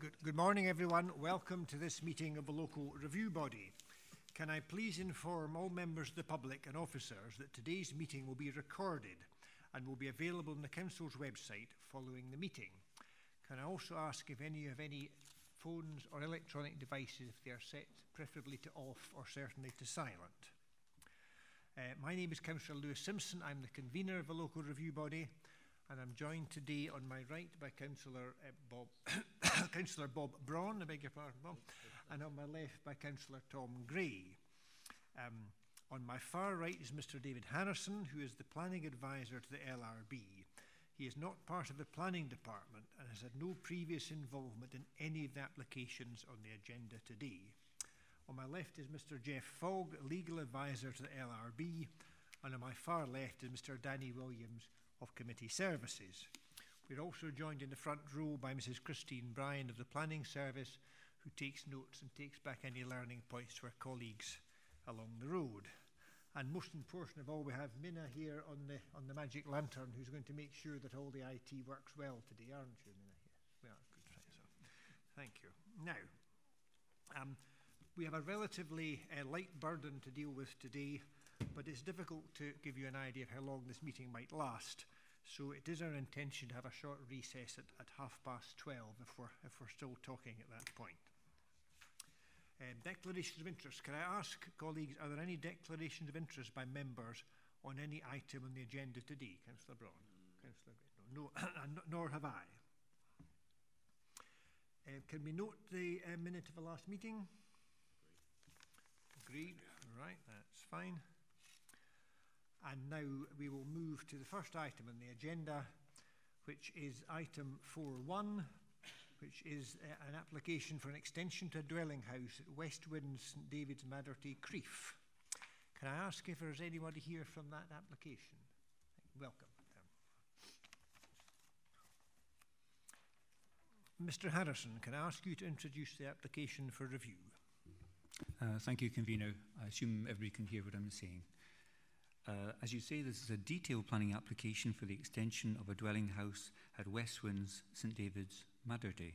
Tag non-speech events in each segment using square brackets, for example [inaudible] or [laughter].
Good, good morning, everyone. Welcome to this meeting of the local review body. Can I please inform all members of the public and officers that today's meeting will be recorded and will be available on the Council's website following the meeting. Can I also ask if any of any phones or electronic devices, if they are set preferably to off or certainly to silent? Uh, my name is Councillor Lewis Simpson. I'm the convener of the local review body and I'm joined today on my right by Councillor uh, Bob, [coughs] Councillor Bob Brawn, I beg your pardon, Bob, and on my left by Councillor Tom Gray. Um, on my far right is Mr David Harrison, who is the planning advisor to the LRB. He is not part of the planning department and has had no previous involvement in any of the applications on the agenda today. On my left is Mr Jeff Fogg, legal advisor to the LRB, and on my far left is Mr Danny Williams, of committee services. We're also joined in the front row by Mrs Christine Bryan of the Planning Service, who takes notes and takes back any learning points her colleagues along the road. And most important of all, we have Minna here on the, on the magic lantern, who's going to make sure that all the IT works well today, aren't you, Minna? Yes, we are. Good, right, so. Thank you. Now, um, we have a relatively uh, light burden to deal with today but it's difficult to give you an idea of how long this meeting might last. So it is our intention to have a short recess at, at half past 12 if we're, if we're still talking at that point. Um, declarations of interest. Can I ask, colleagues, are there any declarations of interest by members on any item on the agenda today? Councillor Brawn? Mm. Councillor No, [coughs] no nor have I. Uh, can we note the uh, minute of the last meeting? Agreed. Agreed. Right, that's fine. And now we will move to the first item on the agenda, which is item 4.1, which is uh, an application for an extension to a dwelling house at Westwind St David's Madderty, Crieff. Can I ask if there's anybody here from that application? Welcome. Mr Harrison, can I ask you to introduce the application for review? Uh, thank you, Convener. I assume everybody can hear what I'm saying. Uh, as you say, this is a detailed planning application for the extension of a dwelling house at West Winds, St David's, Madderty.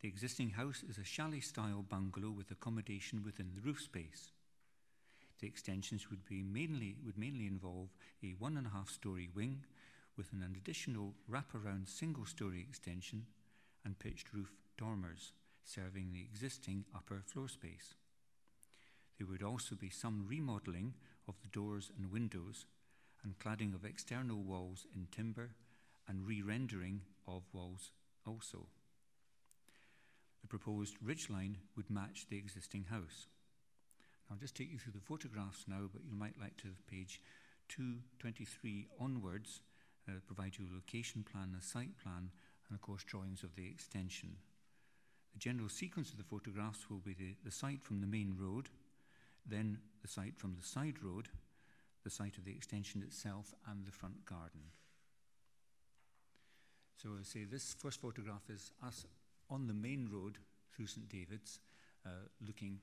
The existing house is a chalet-style bungalow with accommodation within the roof space. The extensions would, be mainly, would mainly involve a one and a half story wing with an additional wraparound single story extension and pitched roof dormers serving the existing upper floor space. There would also be some remodelling of the doors and windows and cladding of external walls in timber and re-rendering of walls also. The proposed ridge line would match the existing house. I'll just take you through the photographs now, but you might like to page 223 onwards, uh, provide you a location plan, a site plan, and of course drawings of the extension. The general sequence of the photographs will be the, the site from the main road, then the site from the side road, the site of the extension itself, and the front garden. So I say this first photograph is us on the main road through St David's, uh, looking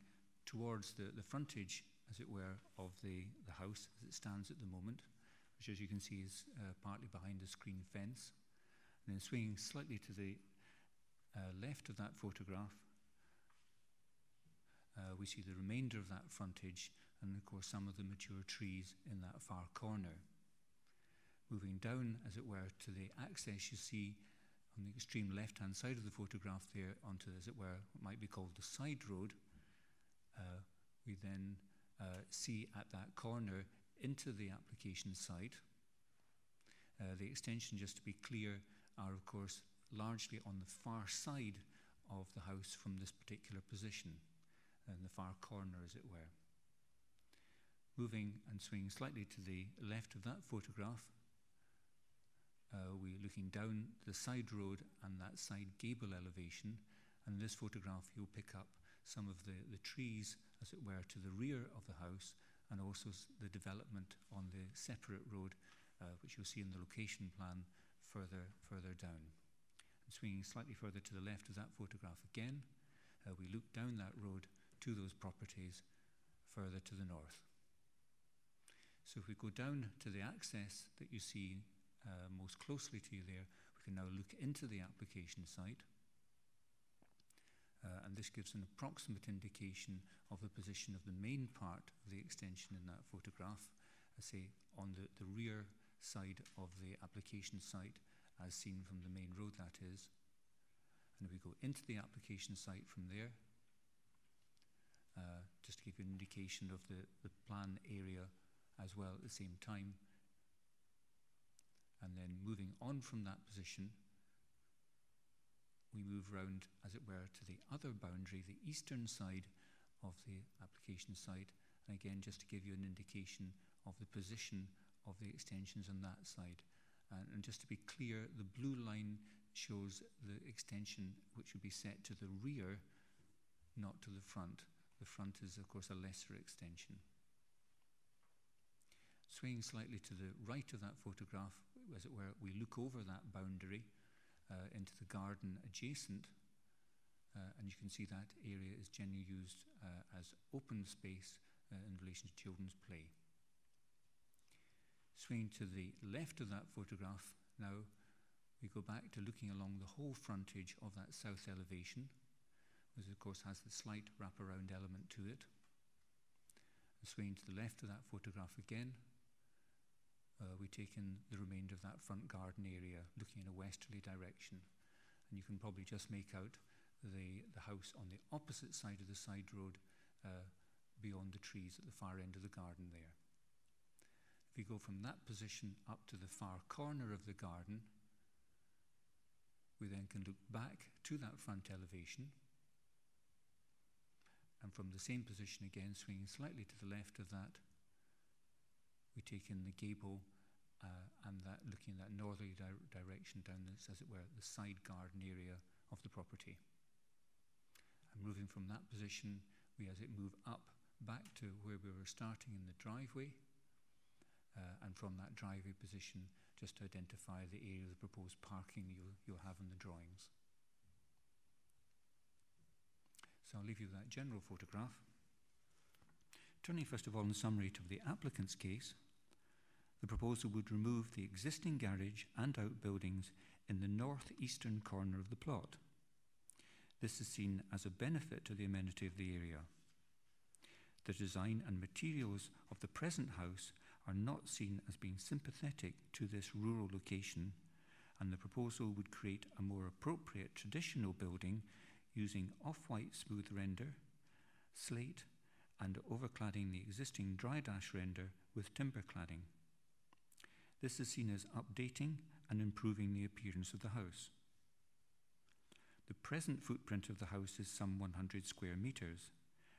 towards the, the frontage, as it were, of the, the house as it stands at the moment, which as you can see is uh, partly behind a screen fence. And then swinging slightly to the uh, left of that photograph uh, we see the remainder of that frontage and of course some of the mature trees in that far corner. Moving down, as it were, to the access you see on the extreme left-hand side of the photograph there onto, as it were, what might be called the side road, uh, we then uh, see at that corner into the application site. Uh, the extension, just to be clear, are of course largely on the far side of the house from this particular position in the far corner, as it were. Moving and swinging slightly to the left of that photograph, uh, we're looking down the side road and that side gable elevation. And in this photograph, you'll pick up some of the, the trees, as it were, to the rear of the house, and also the development on the separate road, uh, which you'll see in the location plan further, further down. And swinging slightly further to the left of that photograph again, uh, we look down that road to those properties further to the north. So if we go down to the access that you see uh, most closely to you there, we can now look into the application site. Uh, and this gives an approximate indication of the position of the main part of the extension in that photograph, I say on the, the rear side of the application site as seen from the main road that is. And we go into the application site from there, uh, just to give you an indication of the, the plan area as well at the same time. And then moving on from that position, we move round, as it were, to the other boundary, the eastern side of the application site. And again, just to give you an indication of the position of the extensions on that side. Uh, and just to be clear, the blue line shows the extension which would be set to the rear, not to the front. The front is, of course, a lesser extension. Swaying slightly to the right of that photograph, as it were, we look over that boundary uh, into the garden adjacent, uh, and you can see that area is generally used uh, as open space uh, in relation to children's play. Swaying to the left of that photograph now, we go back to looking along the whole frontage of that south elevation, which of course has the slight wraparound element to it. And swaying to the left of that photograph again, uh, we take in the remainder of that front garden area, looking in a westerly direction. And you can probably just make out the, the house on the opposite side of the side road uh, beyond the trees at the far end of the garden there. If we go from that position up to the far corner of the garden, we then can look back to that front elevation and from the same position again, swinging slightly to the left of that, we take in the gable uh, and that looking in that northerly di- direction down this, as it were, the side garden area of the property. And moving from that position, we as it move up back to where we were starting in the driveway, uh, and from that driveway position, just to identify the area of the proposed parking you'll, you'll have in the drawings. So I'll leave you with that general photograph. Turning first of all in summary to the applicant's case, the proposal would remove the existing garage and outbuildings in the northeastern corner of the plot. This is seen as a benefit to the amenity of the area. The design and materials of the present house are not seen as being sympathetic to this rural location, and the proposal would create a more appropriate traditional building using off-white smooth render, slate, and overcladding the existing dry dash render with timber cladding. This is seen as updating and improving the appearance of the house. The present footprint of the house is some 100 square metres,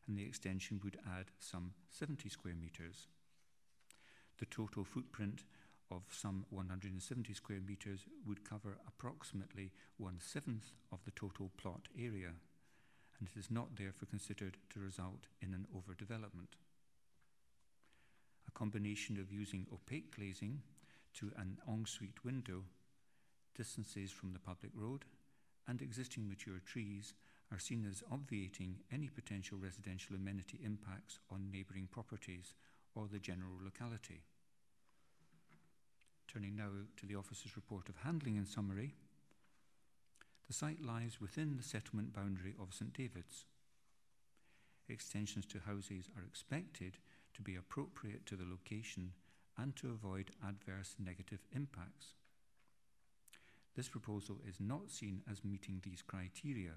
and the extension would add some 70 square metres. The total footprint of some 170 square metres would cover approximately one seventh of the total plot area, and it is not therefore considered to result in an overdevelopment. A combination of using opaque glazing to an ensuite window, distances from the public road, and existing mature trees are seen as obviating any potential residential amenity impacts on neighbouring properties or the general locality. Turning now to the officer's report of handling in summary. The site lies within the settlement boundary of St David's. Extensions to houses are expected to be appropriate to the location and to avoid adverse negative impacts. This proposal is not seen as meeting these criteria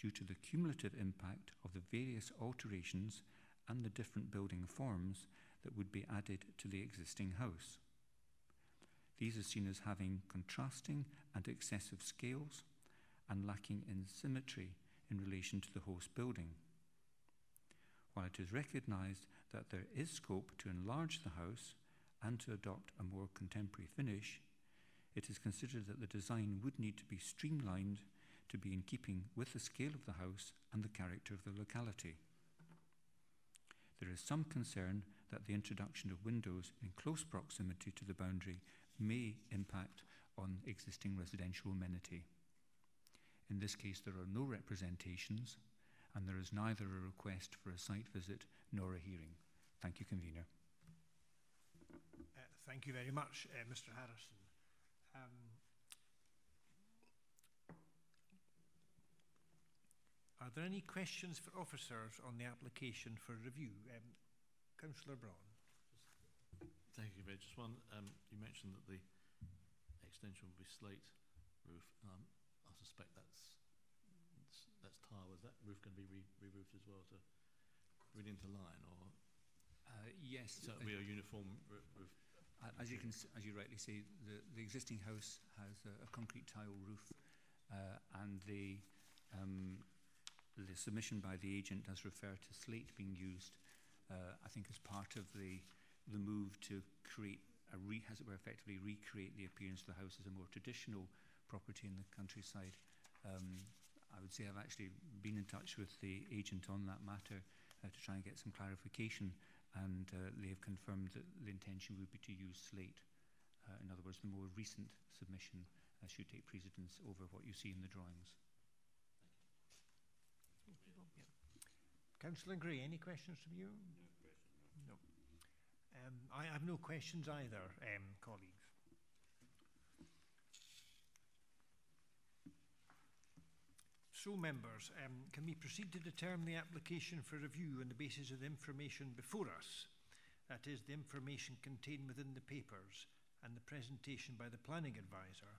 due to the cumulative impact of the various alterations and the different building forms that would be added to the existing house. These are seen as having contrasting and excessive scales and lacking in symmetry in relation to the host building. While it is recognised that there is scope to enlarge the house and to adopt a more contemporary finish, it is considered that the design would need to be streamlined to be in keeping with the scale of the house and the character of the locality. There is some concern that the introduction of windows in close proximity to the boundary may impact on existing residential amenity. In this case, there are no representations, and there is neither a request for a site visit nor a hearing. Thank you, Convener. Uh, thank you very much, uh, Mr. Harrison. Um, Are there any questions for officers on the application for review? Um, Councillor Brawn. Thank you, Ray. Just one, um, you mentioned that the extension will be slate roof. Um, I suspect that's that's- tile. Is that roof going to be re- re-roofed as well to bring into line, or Uh, yes, so it'll be a uniform roof? As you can, as you rightly say, the, the existing house has a, a concrete tile roof, uh, and the um, the submission by the agent does refer to slate being used. Uh, I think as part of the the move to create a re, as it were, effectively recreate the appearance of the house as a more traditional property in the countryside. Um, I would say I've actually been in touch with the agent on that matter uh, to try and get some clarification and uh, they have confirmed that the intention would be to use slate. Uh, in other words, the more recent submission uh, should take precedence over what you see in the drawings. Councillor Gray, any questions from you? No. Um, I have no questions either, um, colleagues. So, members, um, can we proceed to determine the application for review on the basis of the information before us? That is, the information contained within the papers and the presentation by the planning advisor,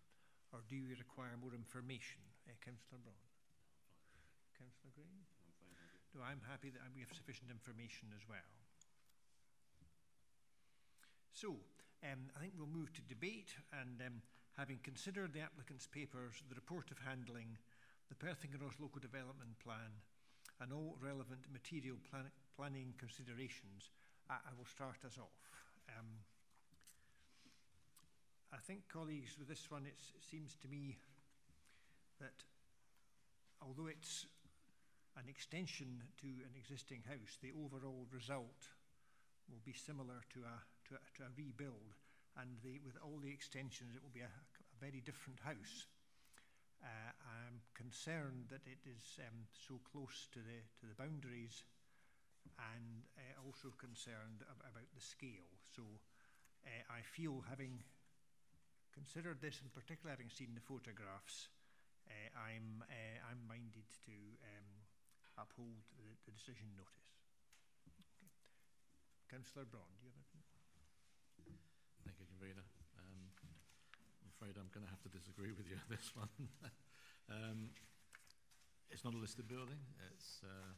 or do we require more information? Uh, Councillor Brawn. Councillor Gray? No, I'm happy that we have sufficient information as well. So, um, I think we'll move to debate and um, having considered the applicant's papers, the report of handling, the Perth and Kinross Local Development Plan and all relevant material plan planning considerations, I, I will start us off. Um, I think, colleagues, with this one, it seems to me that although it's an extension to an existing house, the overall result will be similar to a, to a, to a rebuild. And the, with all the extensions, it will be a, a very different house. Uh, I'm concerned that it is um, so close to the, to the boundaries and uh, also concerned ab about the scale. So uh, I feel having considered this, and particularly having seen the photographs, uh, I'm, uh, I'm minded to um, uphold the, the decision notice. Okay. Councillor Braun, do you have a Convener. Um, I'm afraid I'm going to have to disagree with you on this one. [laughs] um, it's not a listed building. It's uh,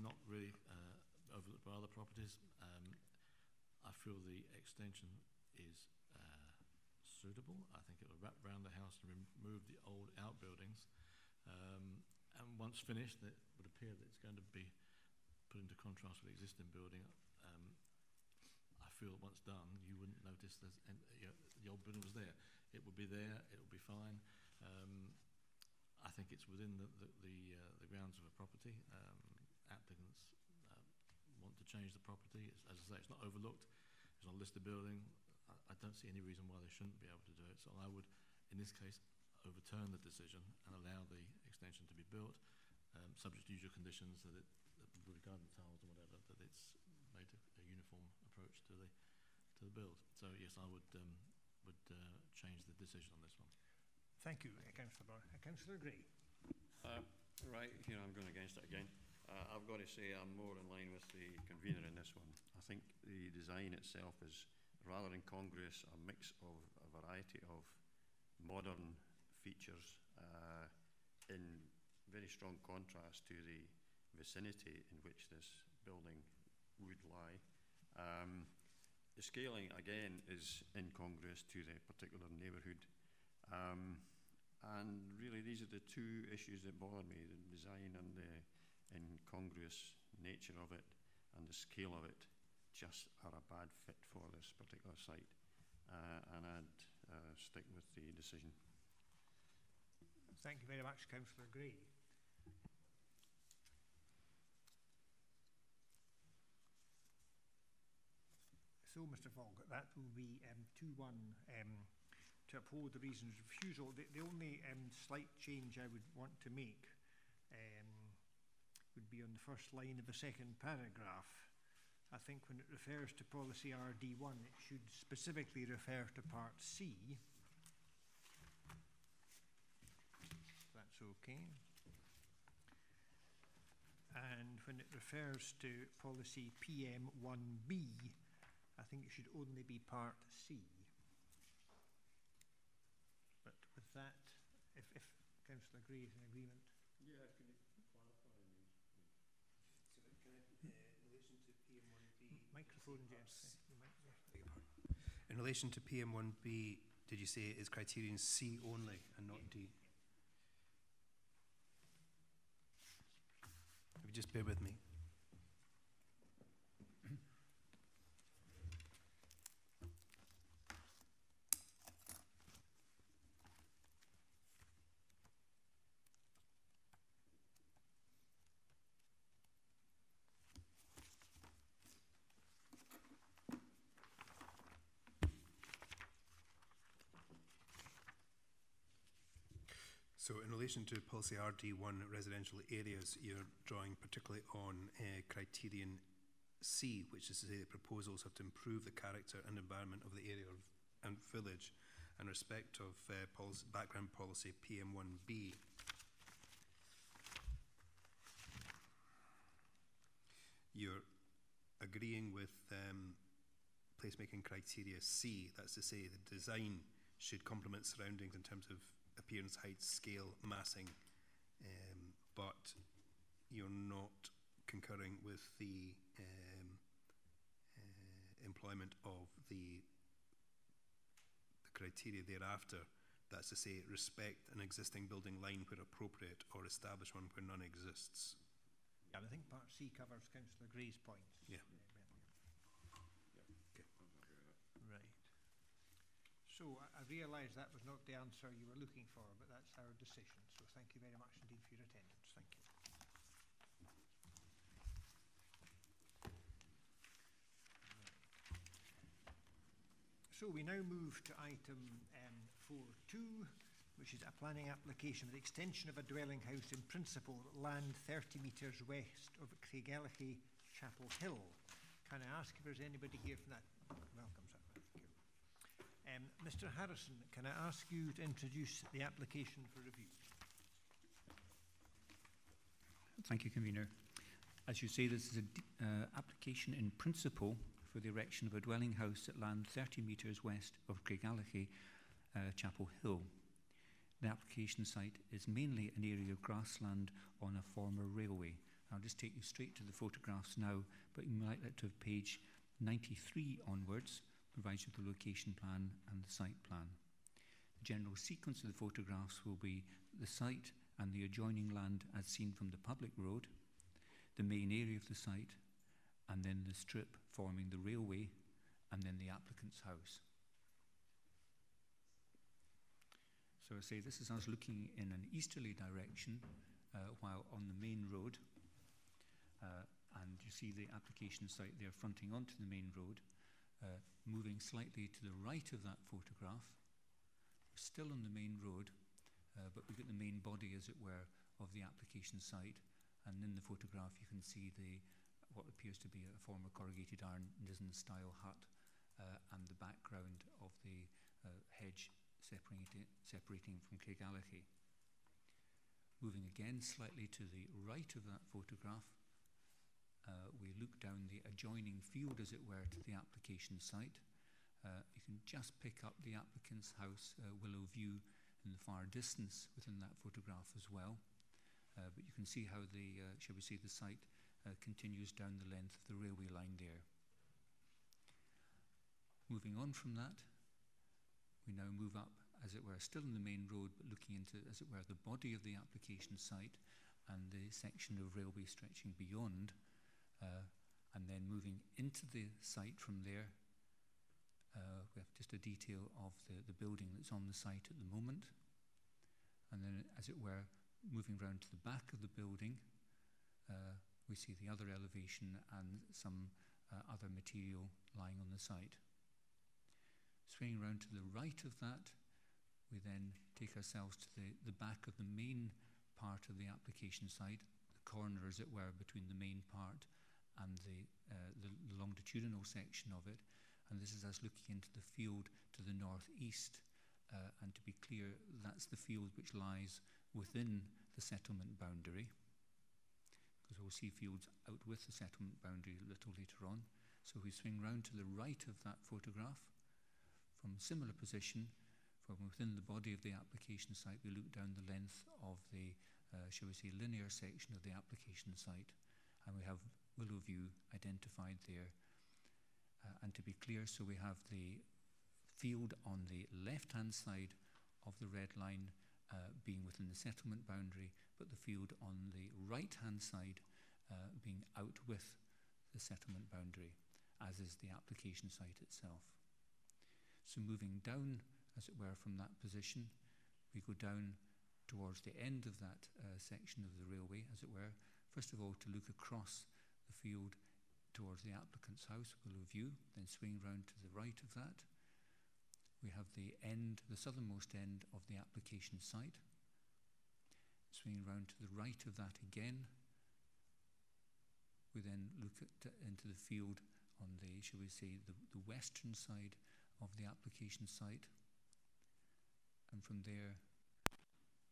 not really uh, overlooked by other properties. Um, I feel the extension is uh, suitable. I think it will wrap around the house and remove the old outbuildings. Um, and once finished, it would appear that it's going to be put into contrast with the existing building. Feel once done, you wouldn't notice there's you know, the old building was there. It would be there. It will be fine. Um, I think it's within the the, the, uh, the grounds of a property. Um, applicants uh, want to change the property. It's, as I say, it's not overlooked. It's not a listed building. I, I don't see any reason why they shouldn't be able to do it. So I would, in this case, overturn the decision and allow the extension to be built, um, subject to usual conditions that it, that with regard to tiles and whatever, that it's made a, a uniform approach to the to the build. So yes, I would um, would uh, change the decision on this one. Thank you, uh, Councillor Brawn. Uh, Councillor Gray. Uh, right, here I'm going against it again. Uh, I've got to say I'm more in line with the convener in this one. I think the design itself is rather incongruous, a mix of a variety of modern features uh, in very strong contrast to the vicinity in which this building would lie. Um, the scaling, again, is incongruous to the particular neighbourhood. Um, and really, these are the two issues that bother me, the design and the incongruous nature of it and the scale of it just are a bad fit for this particular site. Uh, and I'd uh, stick with the decision. Thank you very much, Councillor Gray. So, Mr Fogg, that will be 2-1 um, um, to uphold the reasons of refusal. The, the only um, slight change I would want to make um, would be on the first line of the second paragraph. I think when it refers to policy RD1, it should specifically refer to part C. That's okay. And when it refers to policy PM1B, I think it should only be part C. But with that, if, if Councillor Gray is in agreement. Yeah, can you clarify? So can I, uh, in relation to PM1B... Microphone, yes. You might, yes. Beg your pardon. In relation to PM1B, did you say is criterion C only and not D? If you just bear with me. So in relation to policy RD1 residential areas, you're drawing particularly on uh, criterion C, which is to say the proposals have to improve the character and environment of the area of, and village in respect of uh, policy, background policy PM1B. You're agreeing with um, placemaking criteria C, that's to say the design should complement surroundings in terms of appearance, height, scale, massing, um, but you're not concurring with the um, uh, employment of the, the criteria thereafter. That's to say, respect an existing building line where appropriate or establish one where none exists. Yeah, I think part C covers Councillor Gray's point. Yeah. Right. So I, I realise that was not the answer you were looking for, but that's our decision. So thank you very much indeed for your attendance. Thank you. So we now move to item um, 4.2, which is a planning application for the extension of a dwelling house in principle, land 30 metres west of Craigellachie Chapel Hill. Can I ask if there's anybody here from that? Welcome, sir. Thank you. Um, Mr Harrison, can I ask you to introduce the application for review? Thank you, Convener. As you say, this is an uh, application in principle for the erection of a dwelling house at land 30 metres west of Craigellachie, uh, Chapel Hill. The application site is mainly an area of grassland on a former railway. I'll just take you straight to the photographs now, but you might like to have page 93 onwards, provides you the location plan and the site plan. The general sequence of the photographs will be the site and the adjoining land as seen from the public road, the main area of the site, and then the strip forming the railway, and then the applicant's house. So I say this is us looking in an easterly direction uh, while on the main road, uh, and you see the application site there fronting onto the main road, uh, moving slightly to the right of that photograph. We're still on the main road, uh, but we've got the main body, as it were, of the application site. And in the photograph, you can see the what appears to be a former corrugated iron Nissen style hut uh, and the background of the uh, hedge separating, separating from Craigellachie. Moving again slightly to the right of that photograph, uh, we look down the adjoining field, as it were, to the application site. Uh, you can just pick up the applicant's house, uh, Willow View, in the far distance within that photograph as well. Uh, but you can see how the, uh, shall we say, the site uh, continues down the length of the railway line there. Moving on from that, we now move up, as it were, still in the main road, but looking into, as it were, the body of the application site and the section of railway stretching beyond, uh, and then moving into the site from there. Uh, we have just a detail of the, the building that's on the site at the moment. And then, as it were, moving round to the back of the building, uh, we see the other elevation and some uh, other material lying on the site. Swinging round to the right of that, we then take ourselves to the, the back of the main part of the application site, the corner, as it were, between the main part and the, uh, the, longitudinal section of it. And this is us looking into the field to the northeast. Uh, and to be clear, that's the field which lies within the settlement boundary. Because we'll see fields out with the settlement boundary a little later on. So we swing round to the right of that photograph. From similar position, from within the body of the application site, we look down the length of the, uh, shall we say, linear section of the application site, and we have Willow View identified there. Uh, and to be clear, so we have the field on the left-hand side of the red line uh, being within the settlement boundary, but the field on the right-hand side uh, being out with the settlement boundary as is the application site itself. So moving down, as it were, from that position, we go down towards the end of that uh, section of the railway, as it were, first of all to look across field towards the applicant's house, Willow View, then swing round to the right of that. We have the end, the southernmost end of the application site. Swinging round to the right of that again. We then look at, into the field on the, shall we say, the, the western side of the application site. And from there,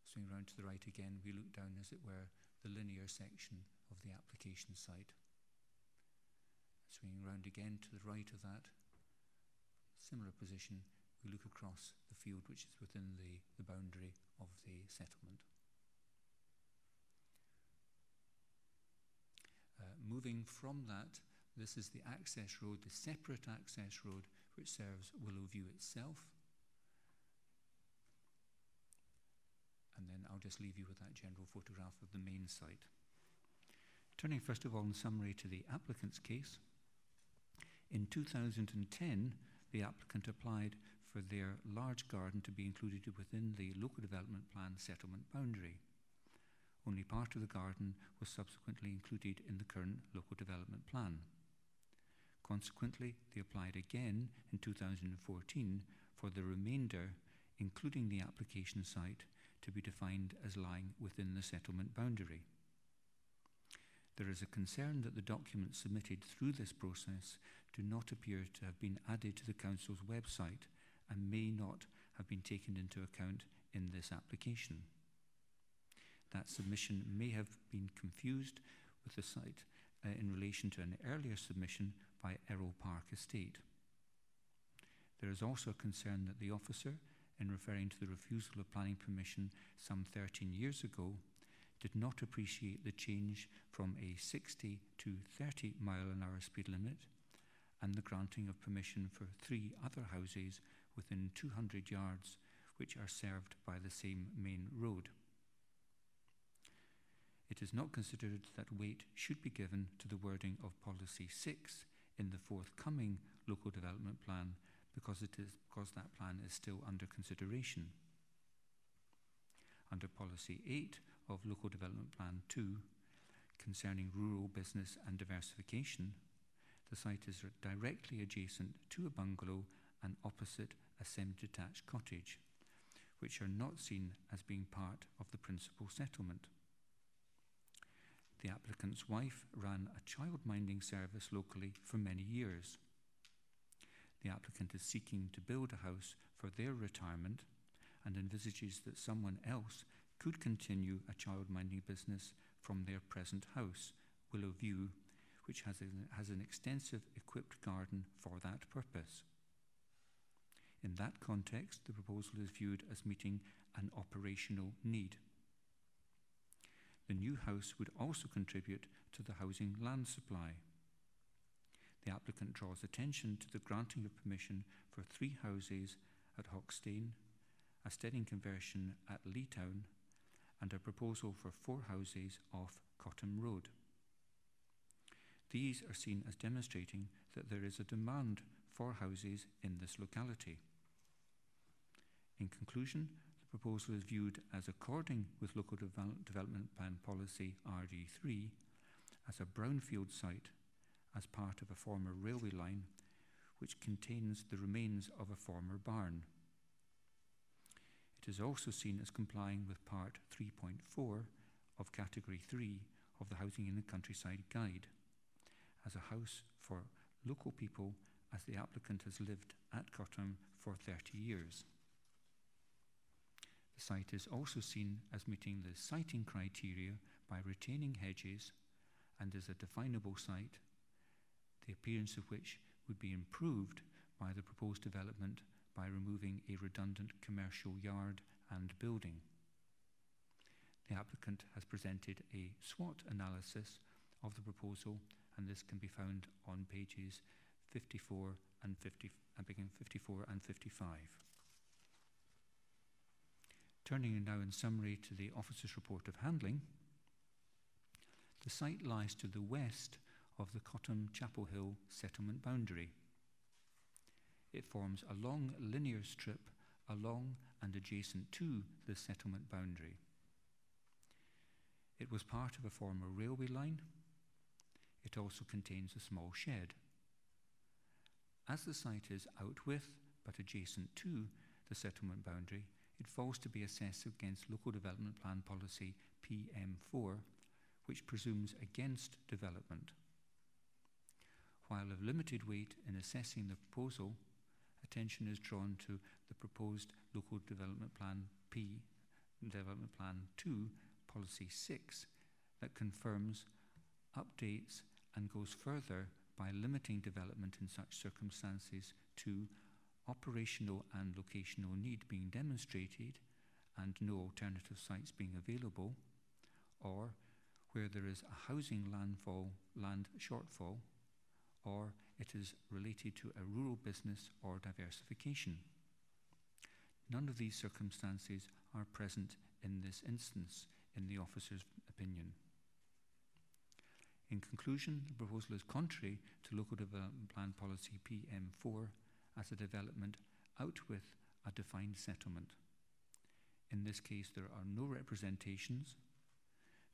swing round to the right again, we look down, as it were, the linear section of the application site. Swinging round again to the right of that, similar position, we look across the field which is within the, the boundary of the settlement. Uh, moving from that this is the access road, the separate access road, which serves Willow View itself. And then I'll just leave you with that general photograph of the main site. Turning first of all in summary to the applicant's case. In 2010, the applicant applied for their large garden to be included within the local development plan settlement boundary. Only part of the garden was subsequently included in the current local development plan. Consequently, they applied again in 2014 for the remainder, including the application site, to be defined as lying within the settlement boundary. There is a concern that the documents submitted through this process do not appear to have been added to the Council's website and may not have been taken into account in this application. That submission may have been confused with the site uh, in relation to an earlier submission by Errol Park Estate. There is also a concern that the officer, in referring to the refusal of planning permission some 13 years ago, did not appreciate the change from a 60 to 30 mile an hour speed limit and the granting of permission for three other houses within 200 yards which are served by the same main road. It is not considered that weight should be given to the wording of Policy 6 in the forthcoming local development plan because it is because that plan is still under consideration. Under policy 8 of local development plan 2 concerning rural business and diversification, the site is directly adjacent to a bungalow and opposite a semi-detached cottage, which are not seen as being part of the principal settlement. The applicant's wife ran a child-minding service locally for many years. The applicant is seeking to build a house for their retirement and envisages that someone else could continue a child-minding business from their present house, Willow View, which has, a, has an extensive equipped garden for that purpose. In that context, the proposal is viewed as meeting an operational need. The new house would also contribute to the housing land supply. The applicant draws attention to the granting of permission for three houses at Hockstane, a steading conversion at Leetown, and a proposal for four houses off Cottam Road. These are seen as demonstrating that there is a demand for houses in this locality. In conclusion, the proposal is viewed as according with Local Devel Development Plan Policy RD3 as a brownfield site as part of a former railway line which contains the remains of a former barn. Is also seen as complying with Part 3.4 of Category 3 of the Housing in the Countryside Guide as a house for local people as the applicant has lived at Cottam for 30 years. The site is also seen as meeting the siting criteria by retaining hedges and is a definable site, the appearance of which would be improved by the proposed development by removing a redundant commercial yard and building. The applicant has presented a SWOT analysis of the proposal, and this can be found on pages 54 and 50, uh, begin 54 and 55. Turning now in summary to the officer's report of handling, the site lies to the west of the Cottam Chapel Hill settlement boundary. It forms a long linear strip along and adjacent to the settlement boundary. It was part of a former railway line. It also contains a small shed. As the site is out with but adjacent to the settlement boundary, it falls to be assessed against Local Development Plan Policy PM4, which presumes against development. While of limited weight in assessing the proposal, attention is drawn to the proposed Local Development Plan P, Development Plan 2, Policy 6, that confirms, updates, and goes further by limiting development in such circumstances to operational and locational need being demonstrated and no alternative sites being available, or where there is a housing landfall, land shortfall, or it is related to a rural business or diversification. None of these circumstances are present in this instance, in the officer's opinion. In conclusion, the proposal is contrary to Local Development Plan Policy PM4 as a development out with a defined settlement. In this case, there are no representations.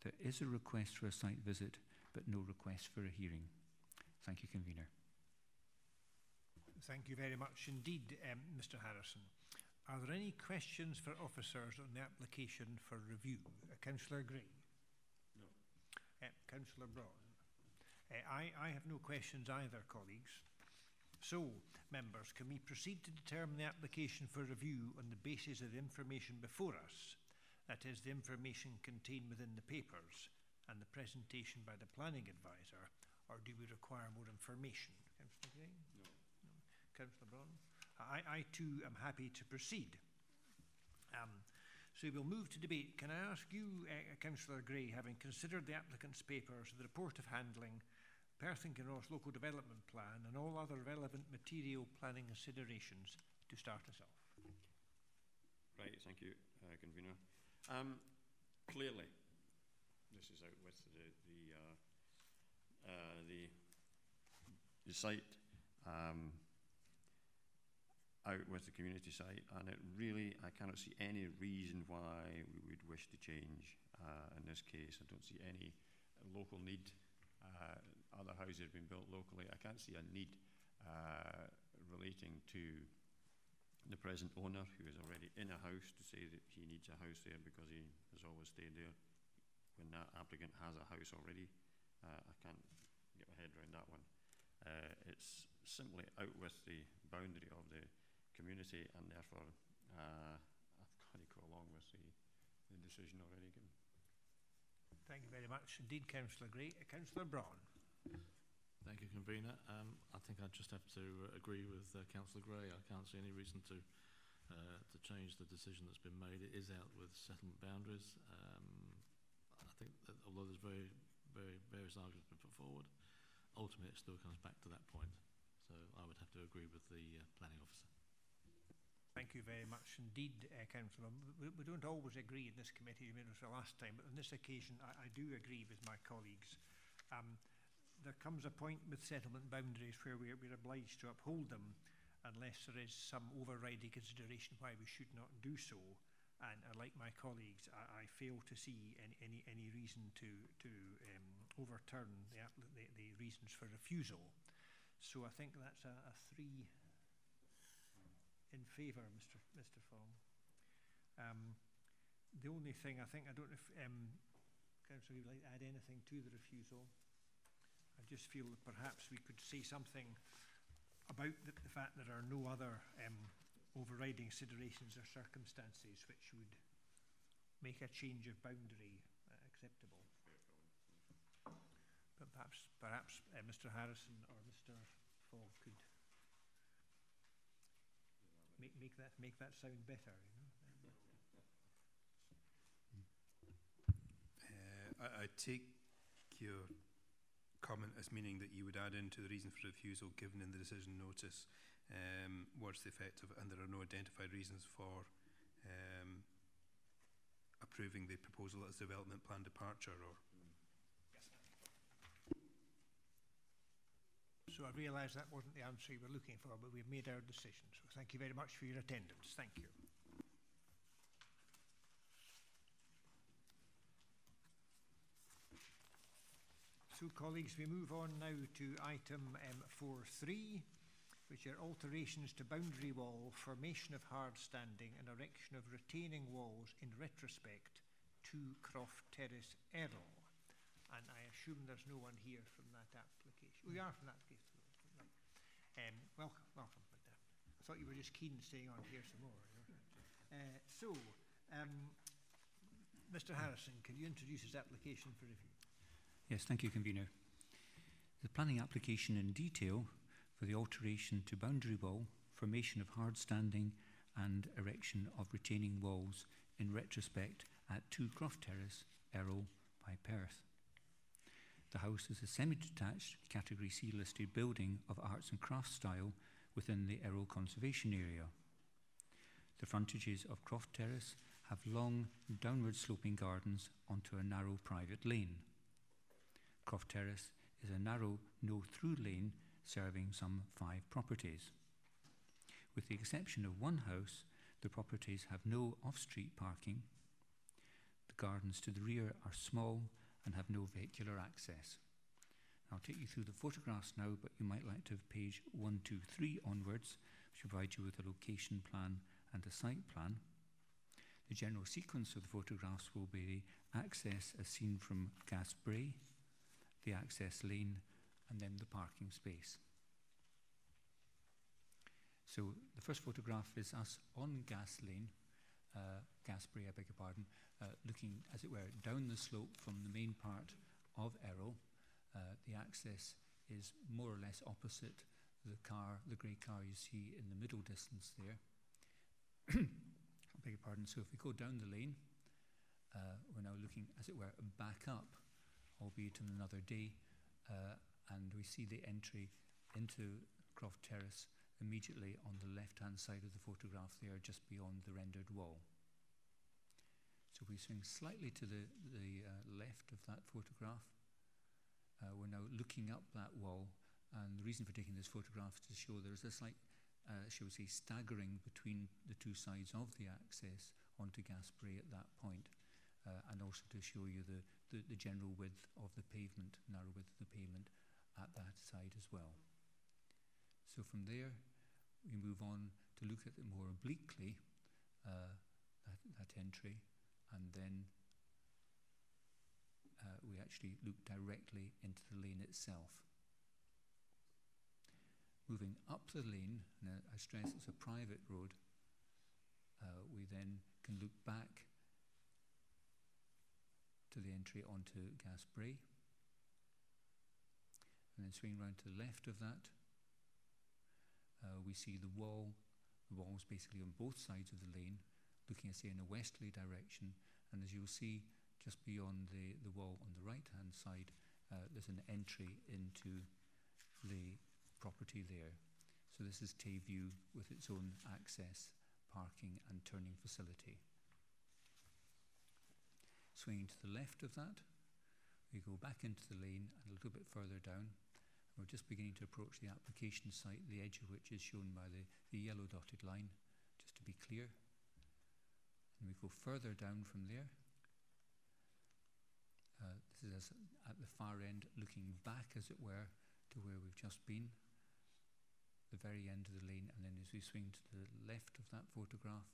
There is a request for a site visit, but no request for a hearing. Thank you, Convener. Thank you very much indeed, um, Mr Harrison. Are there any questions for officers on the application for review? Uh, Councillor Gray? No. Uh, Councillor Brawn? Uh, I, I have no questions either, colleagues. So, members, can we proceed to determine the application for review on the basis of the information before us, that is, the information contained within the papers and the presentation by the planning advisor, or do we require more information? Councillor Gray? Councillor Brawn? I, I too am happy to proceed. Um, so we'll move to debate. Can I ask you, uh, Councillor Gray, having considered the applicant's papers, the report of handling, Perth and Kinross Local Development Plan and all other relevant material planning considerations to start us off? Right, thank you, uh, Convener. Um, clearly, this is out with the, the, uh, uh, the, the site, um, out with the community site, and it really, I cannot see any reason why we would wish to change. Uh, in this case, I don't see any local need. Uh, other houses have been built locally. I can't see a need uh, relating to the present owner who is already in a house to say that he needs a house there because he has always stayed there when that applicant has a house already. Uh, I can't get my head around that one. Uh, it's simply out with the boundary of the community and therefore uh, I've got to go along with the, the decision already given. Thank you very much indeed, Councillor Gray. Uh, Councillor Brawn. Thank you, Convener. Um, I think I just have to uh, agree with uh, Councillor Gray. I can't see any reason to uh, to change the decision that's been made. It is out with settlement boundaries. Um, I think that although there's very, very various arguments been put forward, ultimately it still comes back to that point. So I would have to agree with the uh, planning officer. Thank you very much indeed, uh, Councillor. We, we don't always agree in this committee, you made us the last time, but on this occasion I, I do agree with my colleagues. Um, there comes a point with settlement boundaries where we're, we're obliged to uphold them unless there is some overriding consideration why we should not do so. And uh, like my colleagues, I, I fail to see any, any, any reason to, to um, overturn the, the, the reasons for refusal. So I think that's a, a three in favour, Mr. Mr. Fogg. Um, the only thing I think, I don't know if um, Councillor would like to add anything to the refusal. I just feel that perhaps we could say something about the, the fact there are no other um, overriding considerations or circumstances which would make a change of boundary uh, acceptable. but perhaps, perhaps uh, Mr Harrison or Mr Fogg could make, make, that, make that sound better, you know. Uh, I, I take your comment as meaning that you would add into the reason for refusal given in the decision notice um, the effect of and there are no identified reasons for um, approving the proposal as development plan departure or So I realise that wasn't the answer you were looking for, but we've made our decision. So thank you very much for your attendance. Thank you. So colleagues, we move on now to item um, 4.3, which are alterations to boundary wall, formation of hard standing and erection of retaining walls in retrospect to Croft Terrace, Errol. And I assume there's no one here from that application. We are from that case. Um, welcome, welcome. I thought you were just keen staying on here some more. Uh, so, um, Mr Harrison, can you introduce his application for review? Yes, thank you, Convener. The planning application in detail for the alteration to boundary wall, formation of hard standing and erection of retaining walls in retrospect at 2 Croft Terrace, Errol by Perth. The house is a semi-detached Category C listed building of arts and crafts style within the Errol Conservation Area. The frontages of Croft Terrace have long downward sloping gardens onto a narrow private lane. Croft Terrace is a narrow no-through lane serving some five properties. With the exception of one house, the properties have no off-street parking. The gardens to the rear are small and have no vehicular access. I'll take you through the photographs now, but you might like to have page 123 onwards, which provide you with a location plan and a site plan. The general sequence of the photographs will be the access as seen from Gas Brae, the access lane, and then the parking space. So the first photograph is us on Gas Lane, uh, Gas Brae, I beg your pardon, uh, looking, as it were, down the slope from the main part of Errol. Uh, the access is more or less opposite the car, the grey car you see in the middle distance there. [coughs] I beg your pardon. So if we go down the lane, uh, we're now looking, as it were, back up albeit on another day, uh, and we see the entry into Croft Terrace immediately on the left-hand side of the photograph there, just beyond the rendered wall. So we swing slightly to the, the uh, left of that photograph. Uh, we're now looking up that wall, and the reason for taking this photograph is to show there's a slight, uh, shall we say, staggering between the two sides of the access onto Gas Brae at that point uh, and also to show you the, the, the general width of the pavement, narrow width of the pavement at that side as well. So from there, we move on to look at it more obliquely, uh, that, that entry, and then uh, we actually look directly into the lane itself. Moving up the lane, and I stress it's a private road, uh, we then can look back to the entry onto Gas Brae. And then swing round to the left of that, uh, we see the wall. The wall is basically on both sides of the lane, looking, say, in a westerly direction. And as you'll see, just beyond the, the wall on the right-hand side, uh, there's an entry into the property there. So this is Tayview with its own access, parking and turning facility. Swinging to the left of that, we go back into the lane and a little bit further down. We're just beginning to approach the application site, the edge of which is shown by the, the yellow dotted line, just to be clear. And we go further down from there. Uh, this is at the far end, looking back, as it were, to where we've just been, the very end of the lane. And then as we swing to the left of that photograph,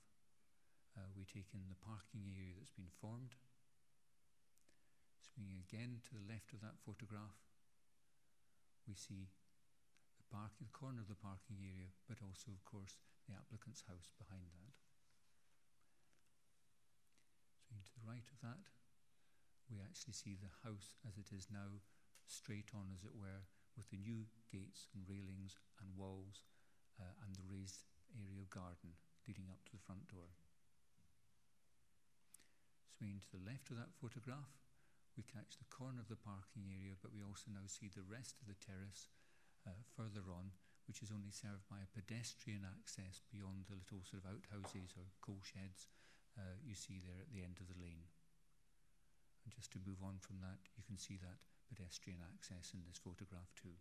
uh, we take in the parking area that's been formed. Swinging again to the left of that photograph, we see the, park, the corner of the parking area, but also, of course, the applicant's house behind that. Swinging to the right of that, we actually see the house as it is now straight on, as it were, with the new gates and railings and walls uh, and the raised area of garden leading up to the front door. Swinging to the left of that photograph, we catch the corner of the parking area, but we also now see the rest of the terrace uh, further on, which is only served by a pedestrian access beyond the little sort of outhouses or coal sheds uh, you see there at the end of the lane. And just to move on from that, you can see that pedestrian access in this photograph too.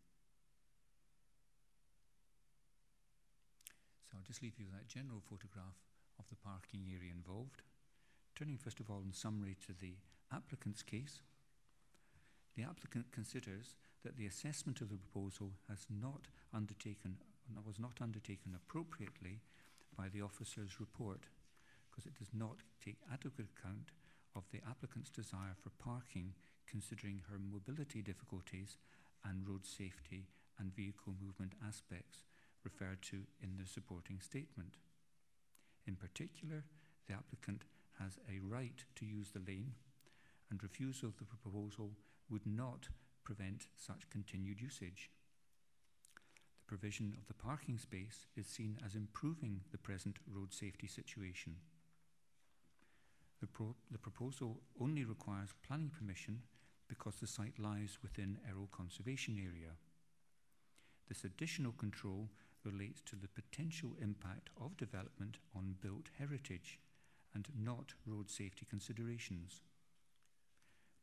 So I'll just leave you with that general photograph of the parking area involved. Turning first of all in summary to the applicant's case, the applicant considers that the assessment of the proposal has not undertaken was not undertaken appropriately by the officer's report because it does not take adequate account of the applicant's desire for parking considering her mobility difficulties and road safety and vehicle movement aspects referred to in the supporting statement. In particular, the applicant has a right to use the lane and refusal of the proposal would not prevent such continued usage. The provision of the parking space is seen as improving the present road safety situation. The, pro the proposal only requires planning permission because the site lies within Errol Conservation Area. This additional control relates to the potential impact of development on built heritage and not road safety considerations.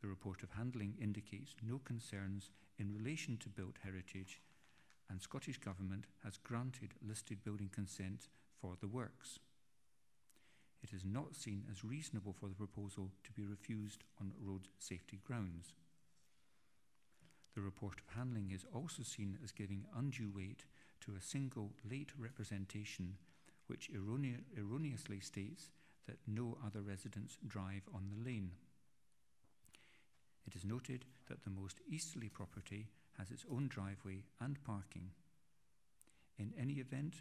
The report of handling indicates no concerns in relation to built heritage and Scottish Government has granted listed building consent for the works. It is not seen as reasonable for the proposal to be refused on road safety grounds. The report of handling is also seen as giving undue weight to a single late representation which errone erroneously states that no other residents drive on the lane. It is noted that the most easterly property has its own driveway and parking. In any event,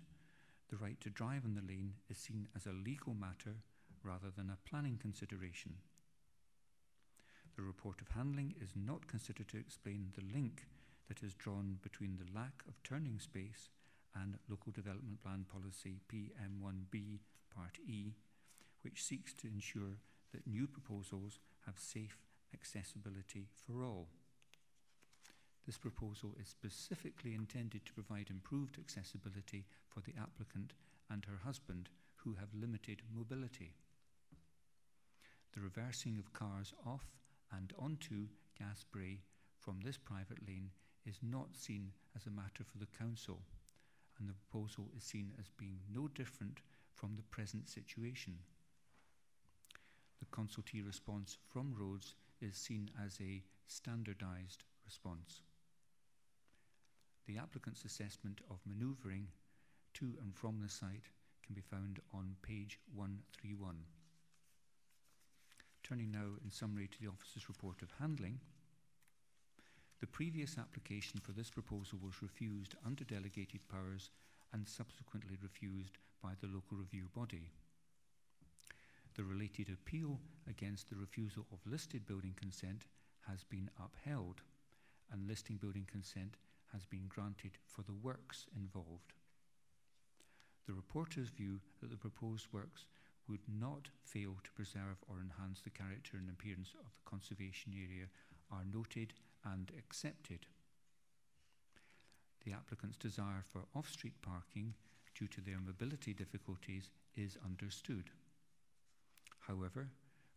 the right to drive on the lane is seen as a legal matter rather than a planning consideration. The report of handling is not considered to explain the link that is drawn between the lack of turning space and Local Development Plan Policy PM1B Part E, which seeks to ensure that new proposals have safe accessibility for all. This proposal is specifically intended to provide improved accessibility for the applicant and her husband who have limited mobility. The reversing of cars off and onto Gas Brae from this private lane is not seen as a matter for the council and the proposal is seen as being no different from the present situation. The consultee response from roads is seen as a standardised response. The applicant's assessment of manoeuvring to and from the site can be found on page 131. Turning now in summary to the officer's report of handling, the previous application for this proposal was refused under delegated powers and subsequently refused by the local review body. The related appeal against the refusal of listed building consent has been upheld, and listing building consent has been granted for the works involved. The reporter's view that the proposed works would not fail to preserve or enhance the character and appearance of the conservation area are noted and accepted. The applicant's desire for off-street parking due to their mobility difficulties is understood. However,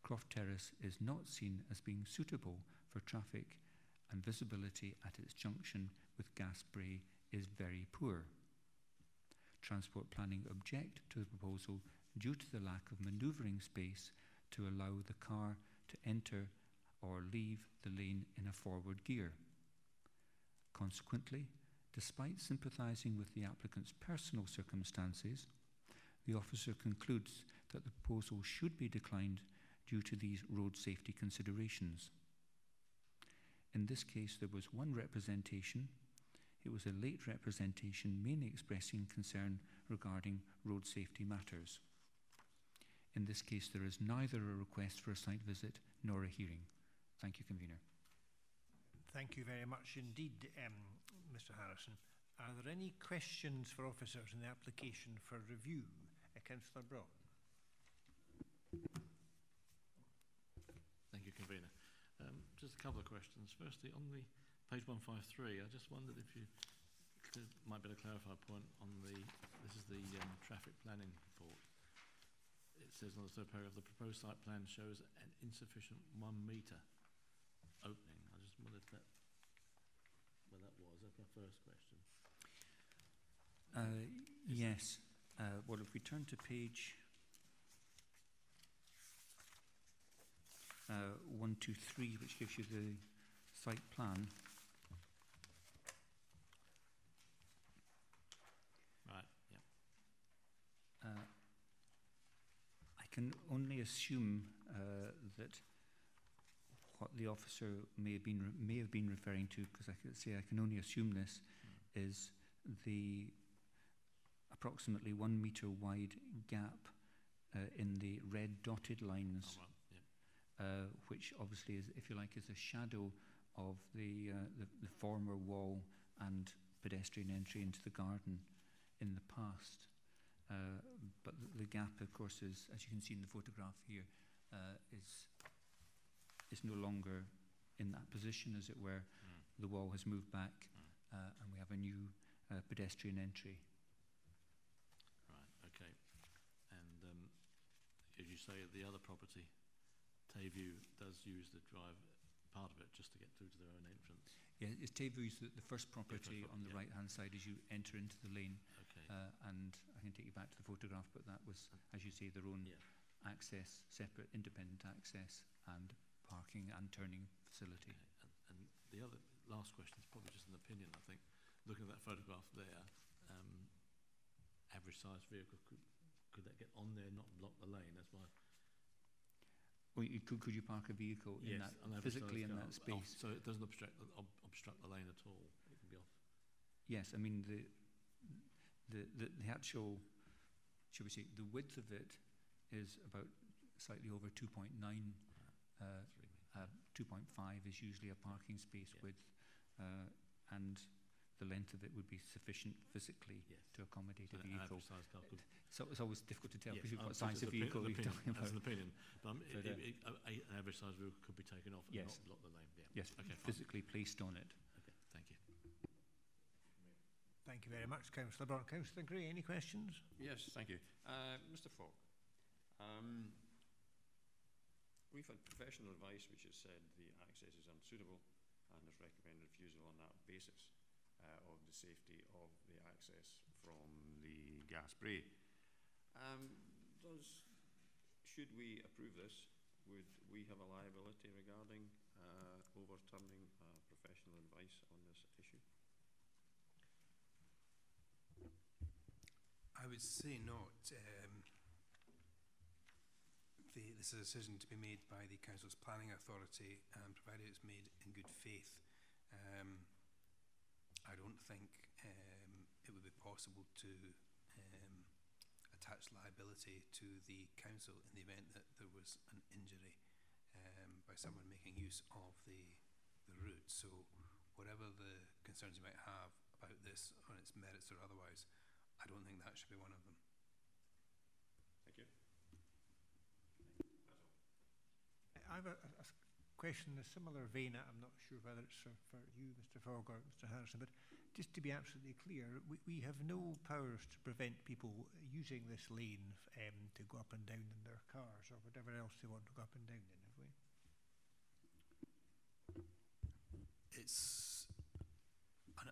Croft Terrace is not seen as being suitable for traffic and visibility at its junction with Gas Brae is very poor. Transport planning object to the proposal due to the lack of manoeuvring space to allow the car to enter or leave the lane in a forward gear. Consequently, despite sympathising with the applicant's personal circumstances, the officer concludes that the proposal should be declined due to these road safety considerations. In this case, there was one representation. It was a late representation, mainly expressing concern regarding road safety matters. In this case, there is neither a request for a site visit nor a hearing. Thank you, Convener. Thank you very much indeed, um, Mr Harrison. Are there any questions for officers in the application for review? Uh, Councillor Brock. Thank you, convener. Um, just a couple of questions. Firstly, on the page 153, I just wondered if you might be able to clarify a point on the, this is the um, traffic planning report. It says on the third paragraph, the proposed site plan shows an insufficient one metre opening. I just wondered that, where that was. That's my first question. Uh, yes. Uh, well, if we turn to page uh, 123, which gives you the site plan, Right, yeah. uh, I can only assume uh, that what the officer may have been may have been referring to, because I could say I can only assume this, is the approximately one metre wide gap uh, in the red dotted lines, Oh, yeah. uh, which obviously is, if you like, is a shadow of the, uh, the, the former wall and pedestrian entry into the garden in the past. Uh, but the, the gap, of course, is, as you can see in the photograph here, uh, is, is no longer in that position, as it were. Mm. The wall has moved back Mm. uh, and we have a new uh, pedestrian entry. Right, okay. And um, as you say, the other property, Tayview, does use the drive, part of it, just to get through to their own entrance. Yeah, it's Tayview's the, the first property pro- on the yeah. right-hand side as you enter into the lane. Okay. Uh, and I can take you back to the photograph, but that was, as you say, their own yeah. access, separate, independent access and parking and turning facility. Okay. And, and the other last question is probably just an opinion. I think looking at that photograph there, um, average sized vehicle could could that get on there, and not block the lane? That's my Well, you, could, could you park a vehicle in that, physically in that off- space? so it doesn't obstruct the, ob, obstruct the lane at all. It can be off. Yes, I mean, the, the, the, the actual, shall we say, the width of it is about slightly over 2.9 uh, uh, 2.5 is usually a parking space Yeah. width, uh, and the length of it would be sufficient physically Yes. to accommodate So a vehicle. average sized car could So it's always difficult to tell Yes, because you've got size of vehicle you're talking about. That's an opinion. But, um, But, it, it, a- an average sized vehicle could be taken off and not block the lane. Yeah. Yes, Okay, fine. physically placed on it. Thank you. Very much, Councillor Brock. Councillor Gray, any questions? Yes, thank you. Uh, Mr Fogg, um, we've had professional advice which has said the access is unsuitable and has recommended refusal on that basis uh, of the safety of the access from the Gas Brae. Um, does, should we approve this, would we have a liability regarding uh, overturning uh, professional advice on this I would say not. Um, the, this is a decision to be made by the council's planning authority, and provided it's made in good faith, um, I don't think um, it would be possible to um, attach liability to the council in the event that there was an injury um, by someone making use of the the route. So, whatever the concerns you might have about this on its merits or otherwise, I don't think that should be one of them. Thank you. I have a, a a question in a similar vein. I'm not sure whether it's for, for you, Mr Fogg, or Mr Harrison, but just to be absolutely clear, we, we have no powers to prevent people using this lane um, to go up and down in their cars or whatever else they want to go up and down in, have we? It's an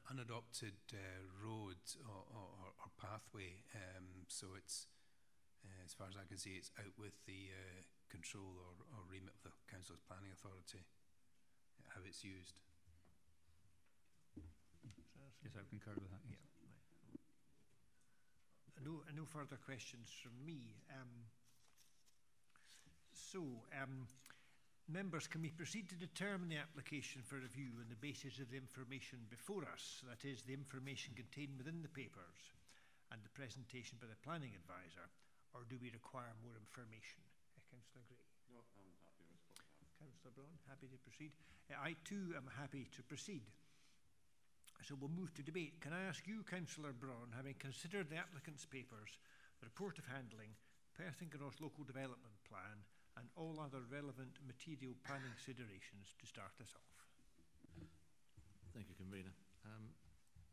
unadopted uh, road or, or, or pathway, um, so it's, uh, as far as I can see, it's out with the uh, control or, or remit of the council's planning authority, uh, how it's used. Yes, I concur with that. Yes. No, no further questions from me. Um, so, um, members, can we proceed to determine the application for review on the basis of the information before us, that is, the information contained within the papers and the presentation by the planning advisor, or do we require more information? Uh, Councillor Gray. No, I'm happy with what. Councillor Brawn, happy to proceed? Uh, I too am happy to proceed. So we'll move to debate. Can I ask you, Councillor Brawn, having considered the applicant's papers, the report of handling, Perth and Kinross Local Development Plan, and all other relevant material planning considerations to start us off? Thank you, convener. Um,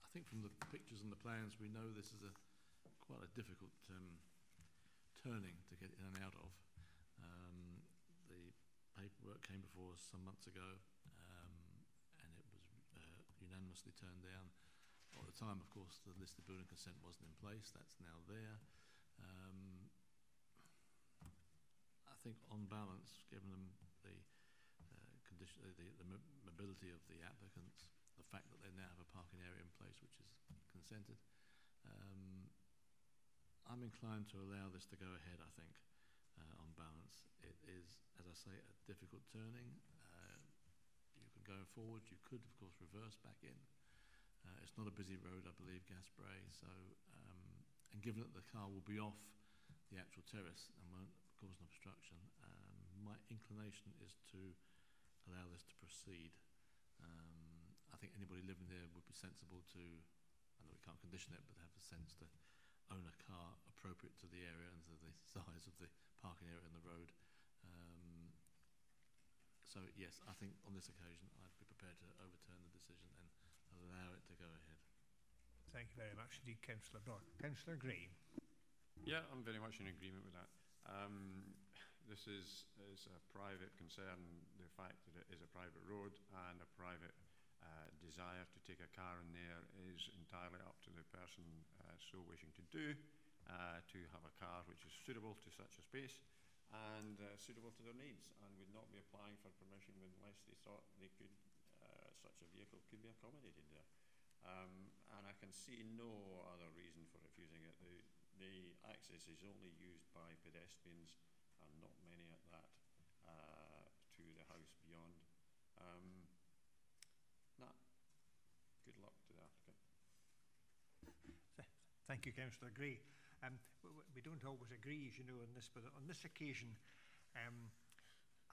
I think from the pictures and the plans, we know this is a quite a difficult um, turning to get in and out of. Um, the paperwork came before us some months ago, um, and it was uh, unanimously turned down. At the time, of course, the listed building consent wasn't in place. That's now there. I think, on balance, given them the uh, condition, uh, the, the mobility of the applicants, the fact that they now have a parking area in place which is consented, um, I'm inclined to allow this to go ahead. I think, uh, on balance, it is, as I say, a difficult turning. Uh, you can go forward. You could, of course, reverse back in. Uh, it's not a busy road, I believe, Gas Brae. So, um, and given that the car will be off the actual terrace and won't cause an obstruction, um, my inclination is to allow this to proceed. Um, I think anybody living there would be sensible to, I know we can't condition it, but have the sense to own a car appropriate to the area and to the [laughs] size of the parking area and the road. Um, so yes, I think on this occasion I'd be prepared to overturn the decision and allow it to go ahead. Thank you very much indeed, Councillor Brawn. Councillor Green. Yeah, I'm very much in agreement with that. Um, this is, is a private concern, the fact that it is a private road and a private uh, desire to take a car in there is entirely up to the person uh, so wishing to do, uh, to have a car which is suitable to such a space and uh, suitable to their needs and would not be applying for permission unless they thought they could, uh, such a vehicle could be accommodated there. Um, and I can see no other reason for refusing it. The, the access is only used by pedestrians and not many at that uh, to the house beyond. Um, nah, good luck to the applicant. Thank you, Councillor Gray. Um, we, don't always agree, as you know, on this, but on this occasion, um,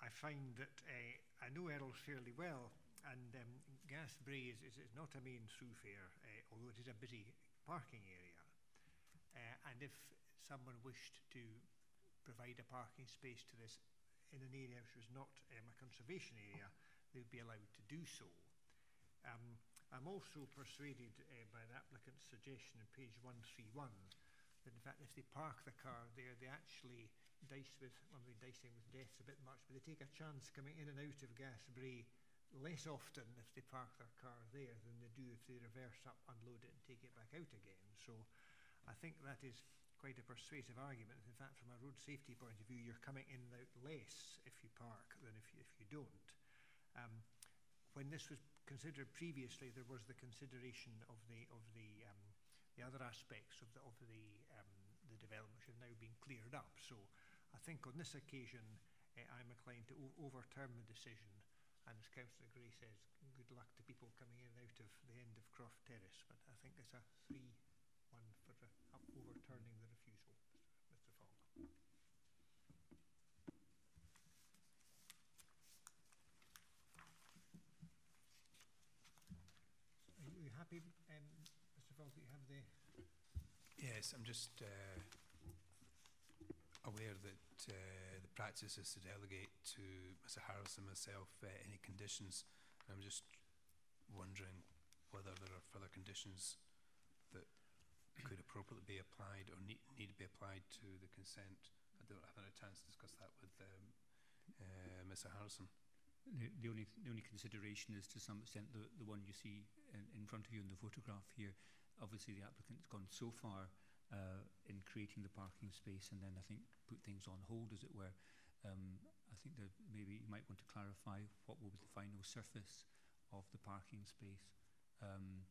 I find that uh, I know Errol fairly well, and um, is, is, is not a main thoroughfare, uh, although it is a busy parking area. Uh, and if someone wished to provide a parking space to this in an area which was not um, a conservation area, they would be allowed to do so. Um, I'm also persuaded uh, by the applicant's suggestion on page 131 that in fact if they park the car there they actually dice with well, I mean dicing with death's a bit much but they take a chance coming in and out of Gasbury less often if they park their car there than they do if they reverse up unload it and take it back out again so I think that is quite a persuasive argument. In fact, from a road safety point of view, you're coming in and out less if you park than if you, if you don't. Um, when this was considered previously, there was the consideration of the of the um, the other aspects of the of the um, the development which have now been cleared up. So, I think on this occasion, uh, I'm inclined to overturn the decision. And as Councillor Gray says, good luck to people coming in and out of the end of Croft Terrace. But I think it's a uh, overturning the refusal, Mr. Fogg. Are you happy, um, Mr. Fogg, that you have the... Yes, I'm just uh, aware that uh, the practice is to delegate to Mr Harris and myself uh, any conditions. I'm just wondering whether there are further conditions could appropriately be applied or need, need to be applied to the consent. I don't have had a chance to discuss that with um, uh, Mr Harrison. The, the only the only consideration is to some extent the the one you see in, in front of you in the photograph here. Obviously, the applicant's gone so far uh, in creating the parking space, and then I think put things on hold, as it were. Um, I think that maybe you might want to clarify what will be the final surface of the parking space um,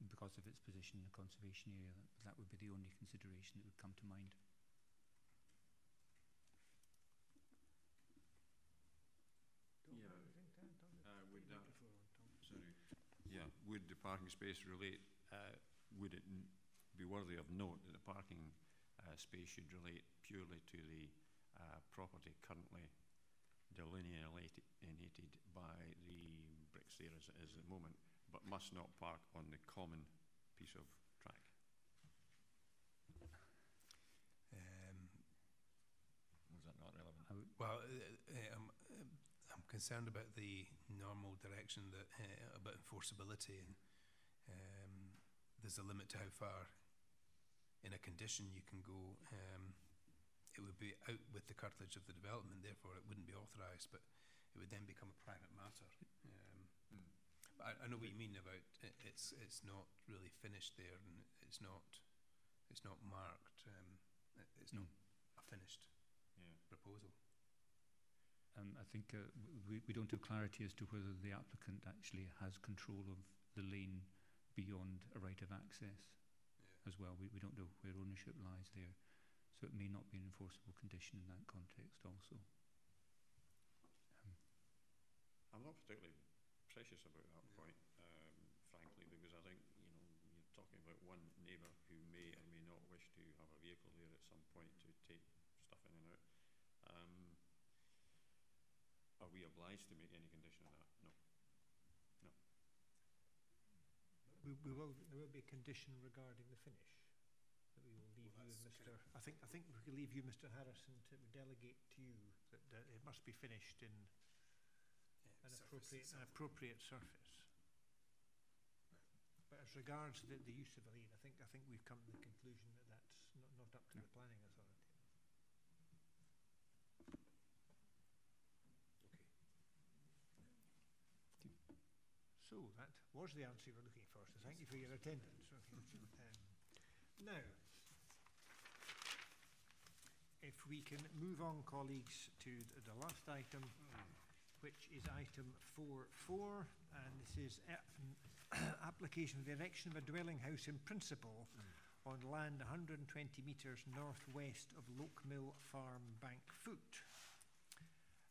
because of its position in the conservation area. That, that would be the only consideration that would come to mind. Yeah. Anything to add on the Uh, would that, microphone on, Tom? sorry, yeah, would the parking space relate, uh, would it be worthy of note that the parking uh, space should relate purely to the uh, property currently delineated, by the bricks there as it is at the moment, but must not park on the common piece of track. Um, Was that not relevant? I well, uh, uh, I'm, um, I'm concerned about the normal direction that uh, about enforceability and um, there's a limit to how far in a condition you can go. Um, it would be out with the curtilage of the development, therefore it wouldn't be authorised, but it would then become a private matter. But I, I know what you mean about it, it's it's not really finished there, and it's not it's not marked. Um, it, it's not a finished Yeah. proposal. um, I think uh, we, we don't have clarity as to whether the applicant actually has control of the lane beyond a right of access as well. We, we don't know where ownership lies there. So it may not be an enforceable condition in that context also. Um, I'm not particularly precious about that point, um, frankly, because I think, you know, you're talking about one neighbour who may or may not wish to have a vehicle there at some point to take stuff in and out. Um, are we obliged to make any condition of that? No. We, we will, there will be a condition regarding the finish that we will leave Well, you and that's Mr. I think, I think we can leave you, Mr. Harrison, to delegate to you that, that it must be finished in Yeah, an appropriate, an appropriate surface. But as regards the, the use of a lane, I think, I think we've come to the conclusion that that's not, not up to Yeah. the planning authority. So that was the answer you were looking for, so thank you for your attendance. Okay. Um, now, if we can move on, colleagues, to th- the last item, which is item 4.4, and this is [coughs] application for the erection of a dwelling house in principle on land 120 metres northwest of Loke Mill Farm Bank Foot.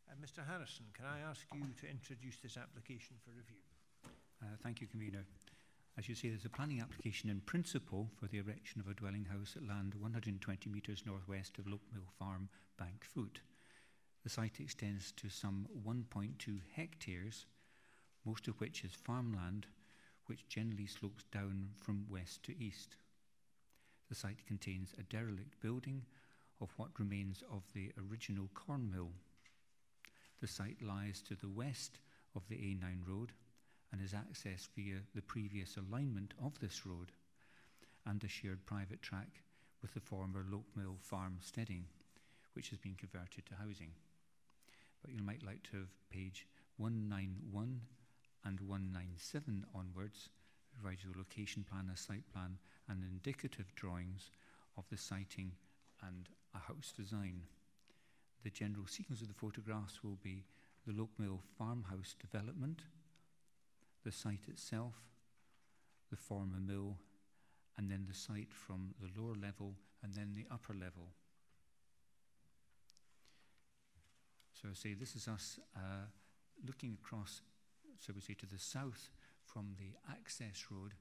Uh, Mr Harrison, can I ask you to introduce this application for review? Uh, thank you, Convener. As you say, there's a planning application in principle for the erection of a dwelling house at land 120 metres northwest of Mill Farm, Bankfoot. The site extends to some 1.2 hectares, most of which is farmland, which generally slopes down from west to east. The site contains a derelict building of what remains of the original corn mill. The site lies to the west of the A9 road and is accessed via the previous alignment of this road and a shared private track with the former Loke Mill Farm steading, which has been converted to housing. But you might like to have page 191 and 197 onwards, provides you a location plan, a site plan, and indicative drawings of the siting and a house design. The general sequence of the photographs will be the Loke Mill farmhouse development, the site itself, the former mill, and then the site from the lower level and then the upper level. So I say this is us uh, looking across, so we say to the south from the access road,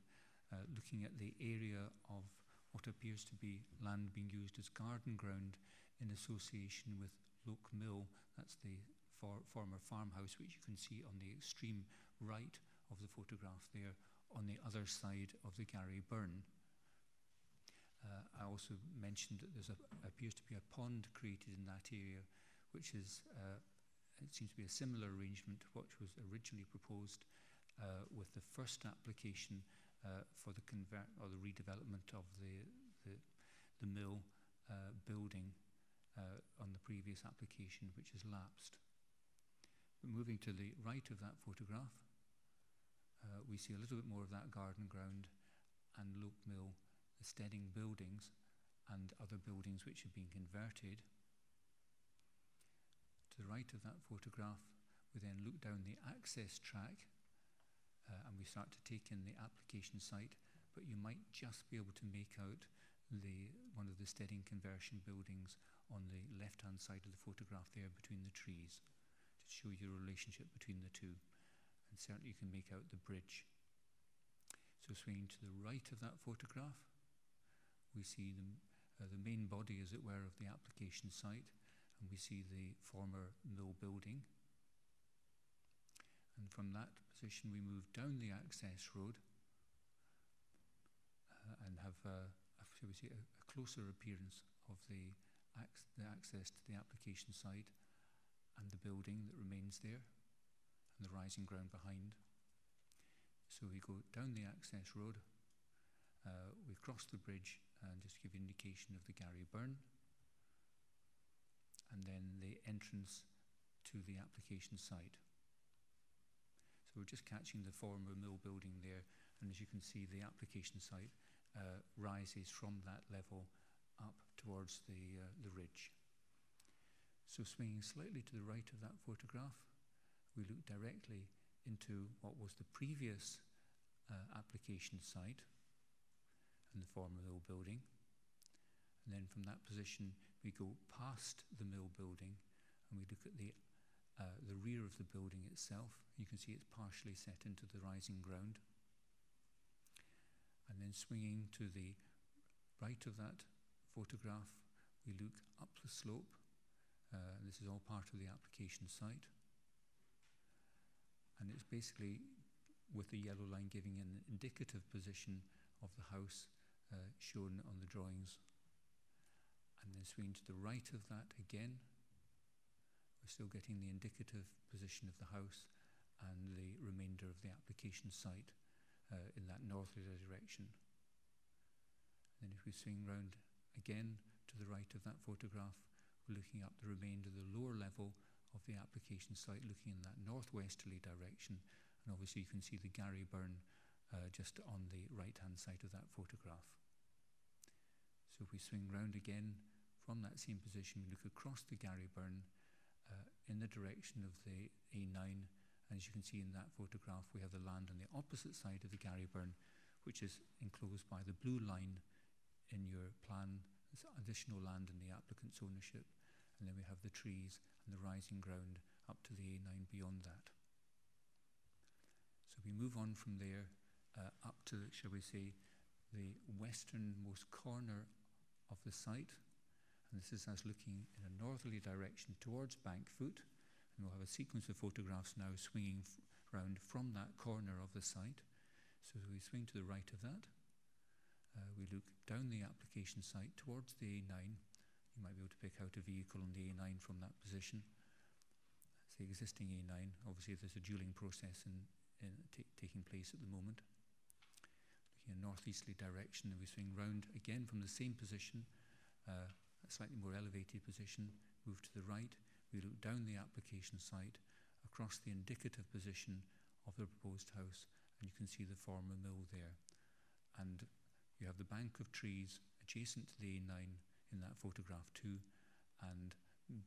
uh, looking at the area of what appears to be land being used as garden ground in association with Loke Mill. That's the for, former farmhouse, which you can see on the extreme right of the photograph there on the other side of the Garry Burn. Uh, I also mentioned that there appears to be a pond created in that area, which is, uh, it seems to be a similar arrangement to what was originally proposed uh, with the first application uh, for the convert or the redevelopment of the, the, the mill uh, building uh, on the previous application, which has lapsed. But moving to the right of that photograph, uh, we see a little bit more of that garden ground and Loke Mill, the steading buildings and other buildings which have been converted. The right of that photograph, we then look down the access track uh, and we start to take in the application site, but you might just be able to make out the one of the steading conversion buildings on the left-hand side of the photograph there between the trees to show you the relationship between the two. And certainly you can make out the bridge. So swinging to the right of that photograph, we see the, uh, the main body, as it were, of the application site, and we see the former mill building. And from that position, we move down the access road uh, and have, a, shall we say, a, a closer appearance of the, ac- the access to the application site and the building that remains there and the rising ground behind. So we go down the access road, uh, we cross the bridge and just give indication of the Garry Burn and then the entrance to the application site. So we're just catching the former mill building there and as you can see the application site uh, rises from that level up towards the, uh, the ridge. So swinging slightly to the right of that photograph, we look directly into what was the previous uh, application site and the former mill building. And then from that position, we go past the mill building and we look at the, uh, the rear of the building itself. You can see it's partially set into the rising ground. And then swinging to the right of that photograph, we look up the slope. Uh, this is all part of the application site. And it's basically with the yellow line giving an indicative position of the house uh, shown on the drawings. And then swinging to the right of that again, we're still getting the indicative position of the house and the remainder of the application site uh, in that northerly direction. And then if we swing round again to the right of that photograph, we're looking up the remainder of the lower level of the application site, looking in that northwesterly direction. And obviously you can see the Garry Burn uh, just on the right-hand side of that photograph. So if we swing round again from that same position, we look across the Garry Burn uh, in the direction of the A9 and as you can see in that photograph, we have the land on the opposite side of the Garry Burn, which is enclosed by the blue line in your plan. There's additional land in the applicant's ownership. And then we have the trees and the rising ground up to the A9 beyond that. So we move on from there uh, up to, shall we say, the westernmost corner of the site. And this is us looking in a northerly direction towards Bankfoot. And we'll have a sequence of photographs now swinging round from that corner of the site. So we swing to the right of that. Uh, we look down the application site towards the A9. You might be able to pick out a vehicle on the A9 from that position. It's the existing A9. Obviously, there's a dualling process in, in taking place at the moment. Looking in a northeasterly direction, and we swing round again from the same position, uh, a slightly more elevated position, move to the right. We look down the application site across the indicative position of the proposed house and you can see the former mill there. And you have the bank of trees adjacent to the A9 in that photograph too. And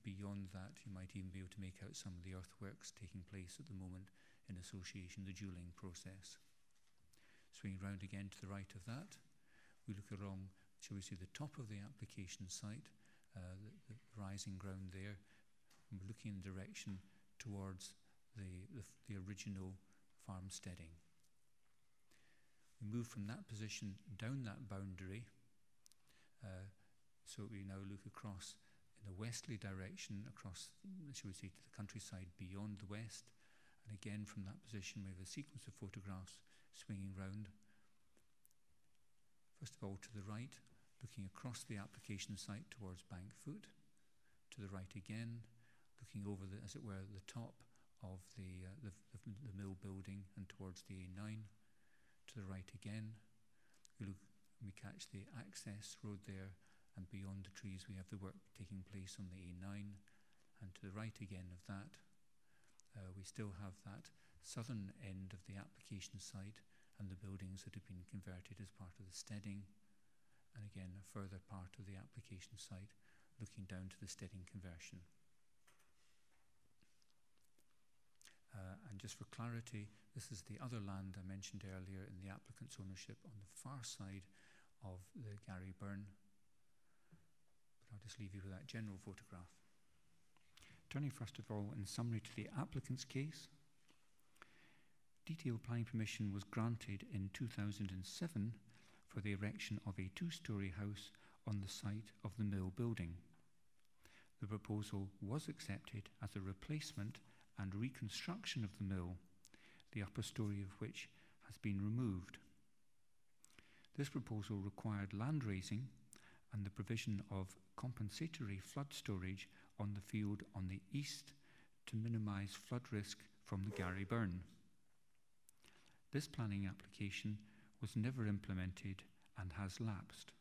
beyond that, you might even be able to make out some of the earthworks taking place at the moment in association with the dualling process. Swinging round again to the right of that, we look along, shall we see, the top of the application site, uh, the, the rising ground there, looking in the direction towards the, the, the original farmsteading. We move from that position down that boundary, uh, so we now look across in the westerly direction, across, shall we say, to the countryside beyond the west. And again, from that position, we have a sequence of photographs swinging round. First of all, to the right, looking across the application site towards Bankfoot. To the right again, looking over, the, as it were, the top of the, uh, the, the, the mill building and towards the A9. To the right again, we look, we catch the access road there, and beyond the trees we have the work taking place on the A9. And to the right again of that, uh, we still have that southern end of the application site and the buildings that have been converted as part of the steading. And again, a further part of the application site looking down to the steading conversion. Uh, and just for clarity, this is the other land I mentioned earlier in the applicant's ownership on the far side of the Garry Burn. But I'll just leave you with that general photograph. Turning first of all, in summary, to the applicant's case. Detailed planning permission was granted in 2007 for the erection of a two story house on the site of the mill building. The proposal was accepted as a replacement and reconstruction of the mill the upper story of which has been removed. This proposal required land raising and the provision of compensatory flood storage on the field on the east to minimise flood risk from the Garry Burn. This planning application was never implemented and has lapsed.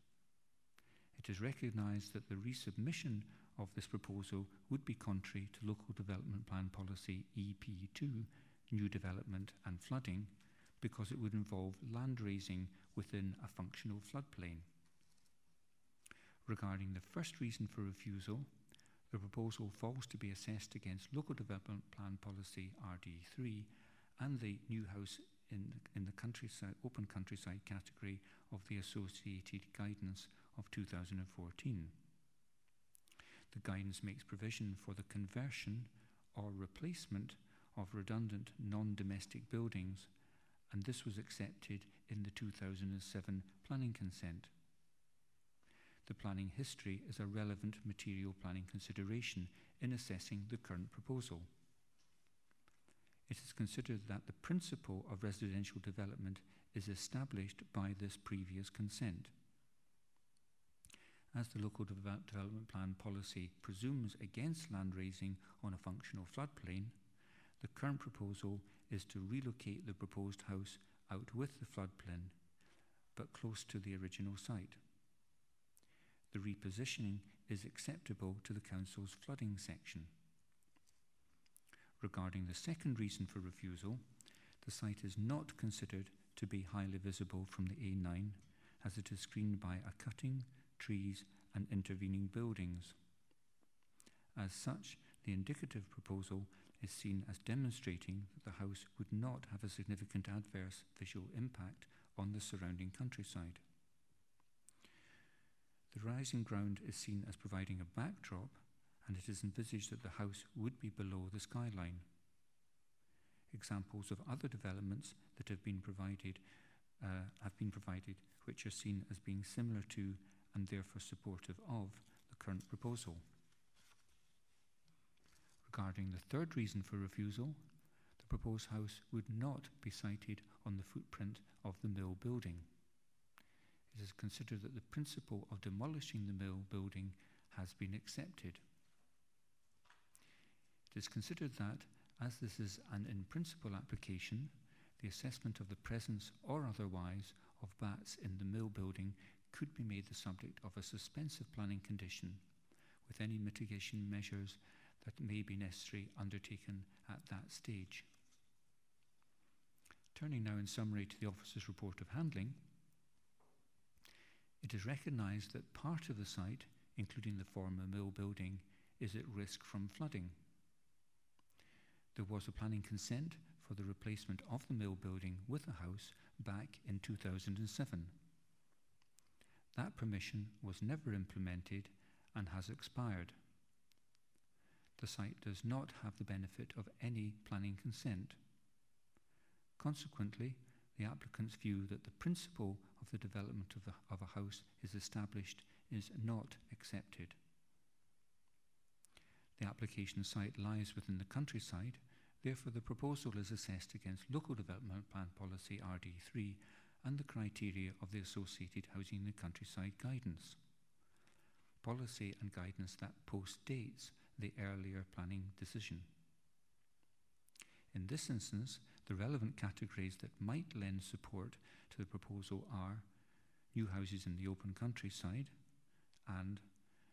It is recognised that the resubmission of this proposal would be contrary to Local Development Plan Policy EP2, New Development and Flooding, because it would involve land raising within a functional floodplain. Regarding the first reason for refusal, the proposal falls to be assessed against Local Development Plan Policy RD3 and the new house in, in the countryside, open countryside category of the associated guidance of 2014. The guidance makes provision for the conversion or replacement of redundant non-domestic buildings and this was accepted in the 2007 planning consent. The planning history is a relevant material planning consideration in assessing the current proposal. It is considered that the principle of residential development is established by this previous consent. As the local de development plan policy presumes against land raising on a functional floodplain, the current proposal is to relocate the proposed house out with the floodplain, but close to the original site. The repositioning is acceptable to the Council's flooding section. Regarding the second reason for refusal, the site is not considered to be highly visible from the A9 as it is screened by a cutting, trees and intervening buildings. As such, the indicative proposal is seen as demonstrating that the house would not have a significant adverse visual impact on the surrounding countryside. The rising ground is seen as providing a backdrop and it is envisaged that the house would be below the skyline. Examples of other developments that have been provided uh, have been provided which are seen as being similar to and therefore supportive of the current proposal. Regarding the third reason for refusal, the proposed house would not be sited on the footprint of the mill building. It is considered that the principle of demolishing the mill building has been accepted. It is considered that, as this is an in principle application, the assessment of the presence or otherwise of bats in the mill building could be made the subject of a suspensive planning condition, with any mitigation measures that may be necessary undertaken at that stage. Turning now in summary to the officer's report of handling, it is recognised that part of the site, including the former mill building, is at risk from flooding. There was a planning consent for the replacement of the mill building with a house back in 2007. That permission was never implemented and has expired the site does not have the benefit of any planning consent. Consequently, the applicant's view that the principle of the development of, the, of a house is established is not accepted. The application site lies within the countryside, therefore the proposal is assessed against Local Development Plan Policy RD3 and the criteria of the associated Housing in the Countryside guidance. Policy and guidance that postdates the earlier planning decision. In this instance, the relevant categories that might lend support to the proposal are new houses in the open countryside and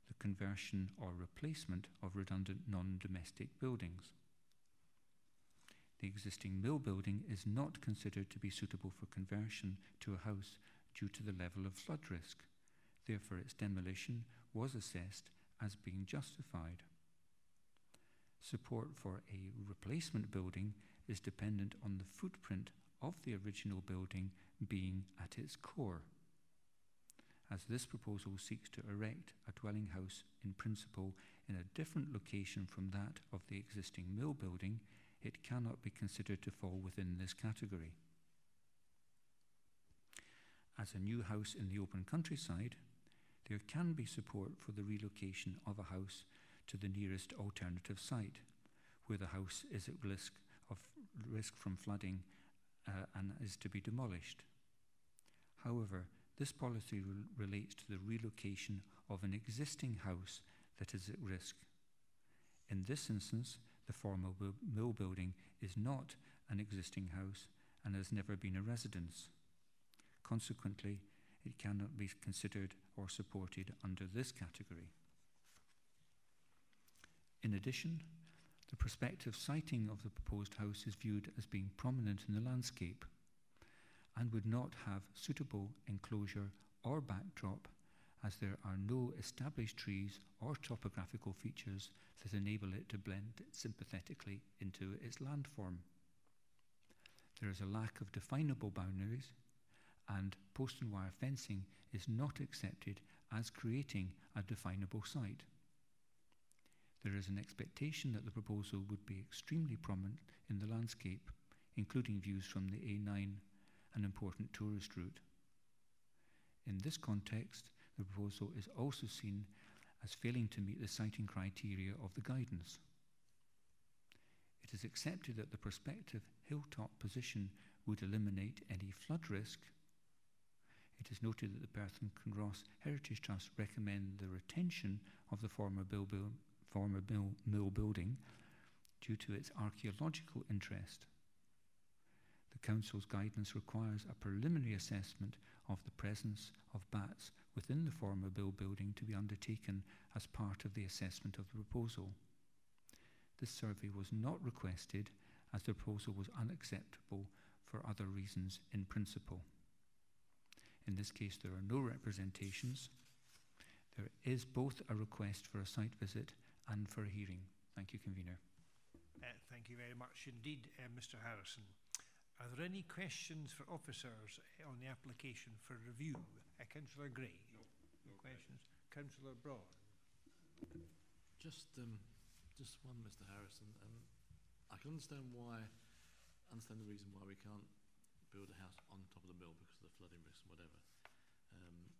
the conversion or replacement of redundant non-domestic buildings. The existing mill building is not considered to be suitable for conversion to a house due to the level of flood risk. Therefore, its demolition was assessed as being justified. Support for a replacement building is dependent on the footprint of the original building being at its core. As this proposal seeks to erect a dwelling house in principle in a different location from that of the existing mill building, it cannot be considered to fall within this category. As a new house in the open countryside, there can be support for the relocation of a house to the nearest alternative site, where the house is at risk of risk from flooding uh, and is to be demolished. However, this policy re relates to the relocation of an existing house that is at risk. In this instance, the former mill building is not an existing house and has never been a residence. Consequently, it cannot be considered or supported under this category. In addition, the prospective siting of the proposed house is viewed as being prominent in the landscape and would not have suitable enclosure or backdrop as there are no established trees or topographical features that enable it to blend sympathetically into its landform. There is a lack of definable boundaries, and post and wire fencing is not accepted as creating a definable site. There is an expectation that the proposal would be extremely prominent in the landscape, including views from the A9, an important tourist route. In this context, the proposal is also seen as failing to meet the siting criteria of the guidance. It is accepted that the prospective hilltop position would eliminate any flood risk. It is noted that the Perth and Kinross Heritage Trust recommend the retention of the former, bill, former mill building due to its archaeological interest. The Council's guidance requires a preliminary assessment of the presence of bats within the former Bill building to be undertaken as part of the assessment of the proposal. This survey was not requested as the proposal was unacceptable for other reasons in principle. In this case, there are no representations. There is both a request for a site visit and for a hearing. Thank you, Convener. Uh, thank you very much indeed, uh, Mr Harrison. Are there any questions for officers on the application for review? Uh, Councillor Gray? No. No questions. Councillor Brawn? Just, um, just one, Mr Harrison. Um, I can understand why, understand the reason why we can't build a house on top of the mill because of the flooding risk and whatever. Um,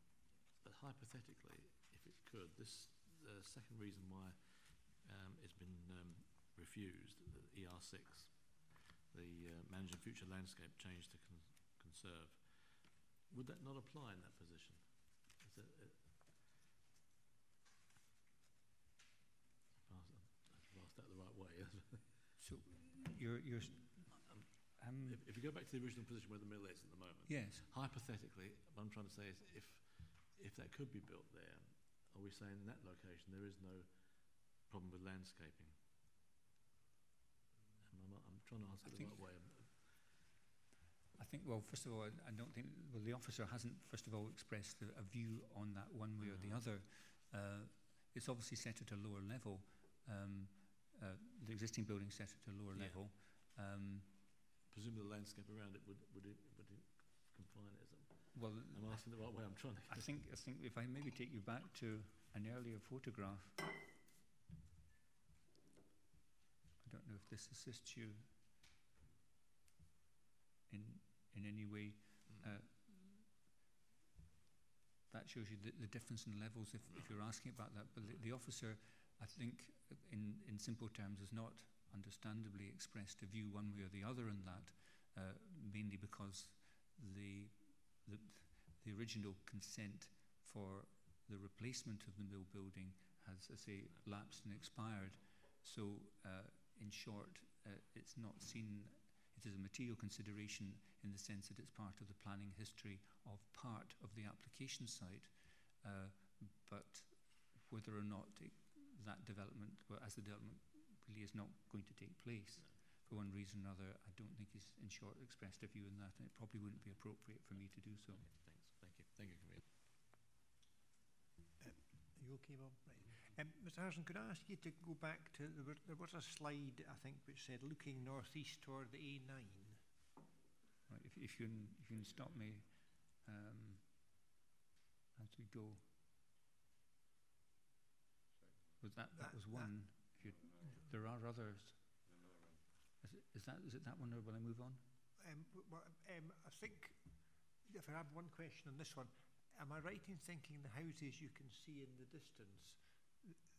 but hypothetically, if it could, this uh, second reason why um, it's been um, refused, the ER6, the uh, managing future landscape change to con conserve. Would that not apply in that position? Is it, it I've asked that the right way. [laughs] so you're, you're um, um, if, if you go back to the original position where the mill is at the moment, yes. hypothetically, what I'm trying to say is if, if that could be built there, are we saying in that location there is no problem with landscaping? Trying to answer I the right way. I think, well, first of all, I, I don't think, well, the officer hasn't, first of all, expressed a, a view on that one way no. or the other. Uh, it's obviously set at a lower level. Um, uh, the existing building set at a lower yeah. level. Um, Presumably the landscape around it would, would, it, would it confine it? Well, I'm asking the right way. I'm trying to. I think. I think if I maybe take you back to an earlier photograph. I don't know if this assists you in, in any way. Mm. Uh, that shows you the, the difference in levels if, if you're asking about that. But the, the officer, I think, in, in simple terms, has not understandably expressed a view one way or the other in that, uh, mainly because the, the, the original consent for the replacement of the mill building has, I say, lapsed and expired. So, uh, in short, uh, it's not seen it is a material consideration in the sense that it's part of the planning history of part of the application site, uh, but whether or not it, that development, well, as the development really is not going to take place, no. for one reason or another, I don't think he's in short expressed a view in that, and it probably wouldn't be appropriate for me to do so. Okay, thanks. Thank you. Thank you, Uh, are you okay, Bob? Right. Um, Mr Harrison, could I ask you to go back to, there was, there was a slide, I think, which said looking northeast toward the A9. Right, if, if, you, can, if you can stop me um, as we go. Was that, that, that was one. That, you, there are others. Is, it, is, that, is it that one or will I move on? Um, well, um, I think, if I have one question on this one, am I right in thinking the houses you can see in the distance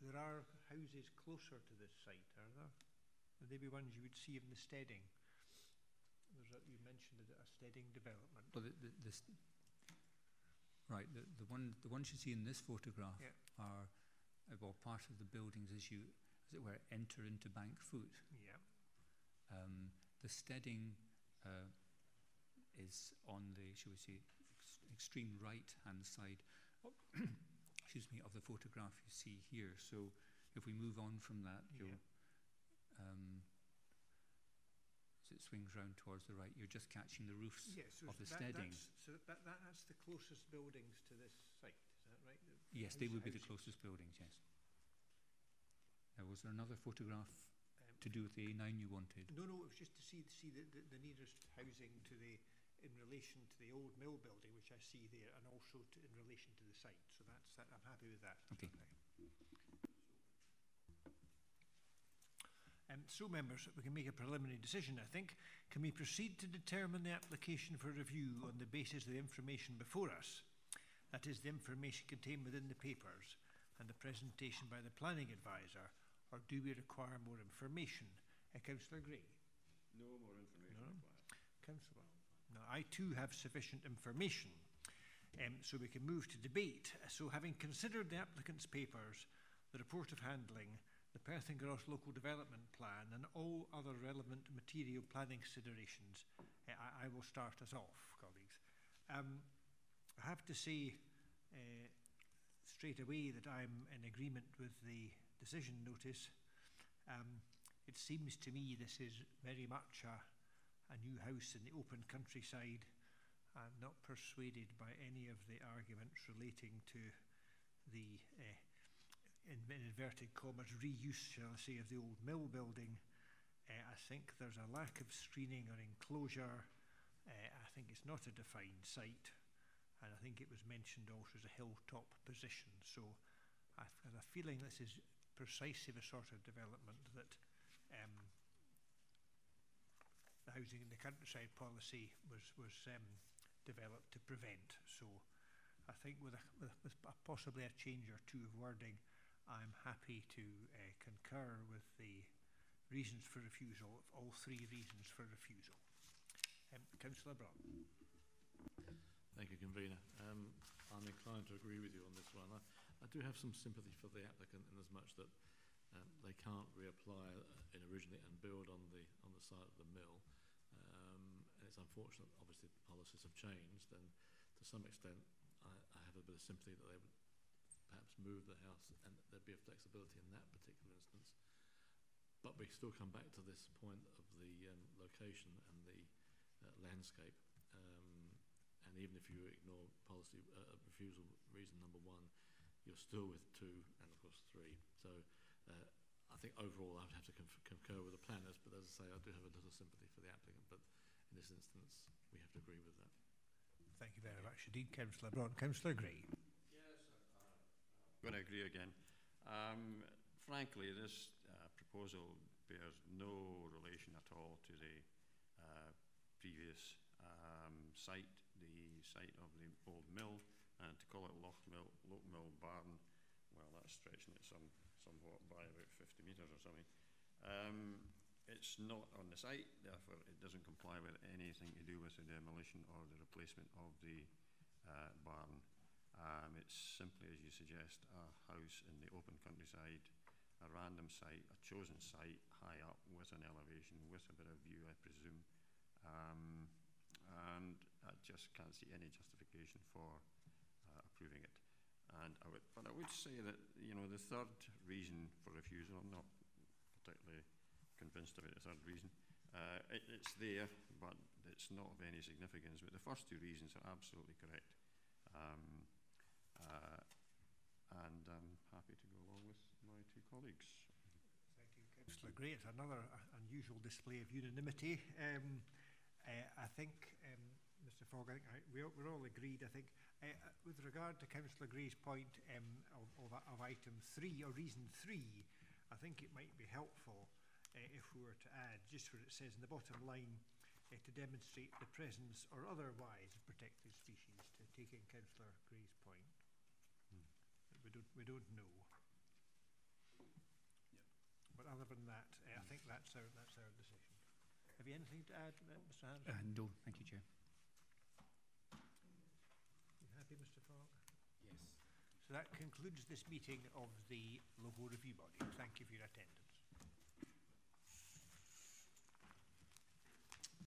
there are houses closer to this site, are there? Would they be ones you would see in the steading? There's a, you mentioned a, a steading development. Well, the, the, this, right, the, the one, the ones you see in this photograph Yeah. are, uh, well, part of the buildings as you, as it were, enter into Bankfoot. Yeah. Um, the steading uh, is on the, shall we say, ex extreme right-hand side, [clears throat] excuse me, of the photograph you see here. So if we move on from that, you'll, um, as it swings round towards the right, you're just catching the roofs Yes, so of the that, steading. That's, so that, that, that's the closest buildings to this site, is that right? The Yes, they would be the closest buildings, yes. Now, was there another photograph um, to do with the A9 you wanted? No, no, it was just to see, see the, the, the nearest housing to the, in relation to the old mill building, which I see there, and also to, in relation to the site. So that's, that, I'm happy with that. Okay. Um, so, members, we can make a preliminary decision, I think. Can we proceed to determine the application for review on the basis of the information before us? That is, the information contained within the papers and the presentation by the planning advisor, or do we require more information? Uh, Councillor Gray? No more information No. required. Councillor. Now, I too have sufficient information, um, so we can move to debate. So, having considered the applicant's papers, the report of handling, the Perth and Kinross Local Development Plan, and all other relevant material planning considerations, uh, I, I will start us off, colleagues. Um, I have to say uh, straight away that I'm in agreement with the decision notice. Um, it seems to me this is very much a, a new house in the open countryside. I'm not persuaded by any of the arguments relating to the, uh, in inverted commas, reuse, shall I say, of the old mill building. Uh, I think there's a lack of screening or enclosure. Uh, I think it's not a defined site. And I think it was mentioned also as a hilltop position. So I've got a feeling this is precisely the sort of development that um, the housing in the countryside policy was, was um, developed to prevent. So I think with, a, with, a possibly a change or two of wording, I'm happy to uh, concur with the reasons for refusal, all three reasons for refusal. Um, Councillor Brawn. Thank you, convener. Um, I'm inclined to agree with you on this one. I, I do have some sympathy for the applicant in as much that um, they can't reapply uh, it originally and build on the on the site of the mill. It's unfortunate, obviously, the policies have changed, and to some extent, I, I have a bit of sympathy that they would perhaps move the house, and there'd be a flexibility in that particular instance. But we still come back to this point of the um, location and the uh, landscape. Um, and even if you ignore policy uh, refusal reason number one, you're still with two and of course three. So uh, I think overall I would have to concur with the planners, but as I say, I do have a little sympathy for the applicant. But in this instance, we have to agree with that. Thank you very much indeed, Councillor Brown. Councillor Gray. Yes, I'm going to agree again. Um, frankly, this uh, proposal bears no relation at all to the uh, previous um, site, the site of the old mill, and to call it Loch Mill, Loch Mill Barn, well, that's stretching it some, somewhat by about 50 metres or something. Um, it's not on the site, therefore it doesn't comply with anything to do with the demolition or the replacement of the uh, barn. Um, it's simply, as you suggest, a house in the open countryside, a random site, a chosen site, high up with an elevation, with a bit of view, I presume. Um, and I just can't see any justification for uh, approving it. And I would, but I would say that, you know, the third reason for refusal, I'm not particularly convinced about the third reason. Uh, it, it's there, but it's not of any significance. But the first two reasons are absolutely correct. Um, uh, and I'm happy to go along with my two colleagues. Thank you, Councillor Gray. It's another uh, unusual display of unanimity. Um, uh, I think, um, Mr Fogg, I think I, we, we're all agreed, I think. Uh, uh, with regard to Councillor Gray's point um, of, of, of item three, or reason three, I think it might be helpful if we were to add, just where it says in the bottom line, uh, to demonstrate the presence or otherwise of protected species, to take in Councillor Gray's point. We don't, we don't know. but other than that, uh, I think that's our, that's our decision. Have you anything to add, uh, Mr Harrison? Uh, no, thank you, Chair. You happy, Mr Fogg? Yes. So that concludes this meeting of the local review body. Thank you for your attention.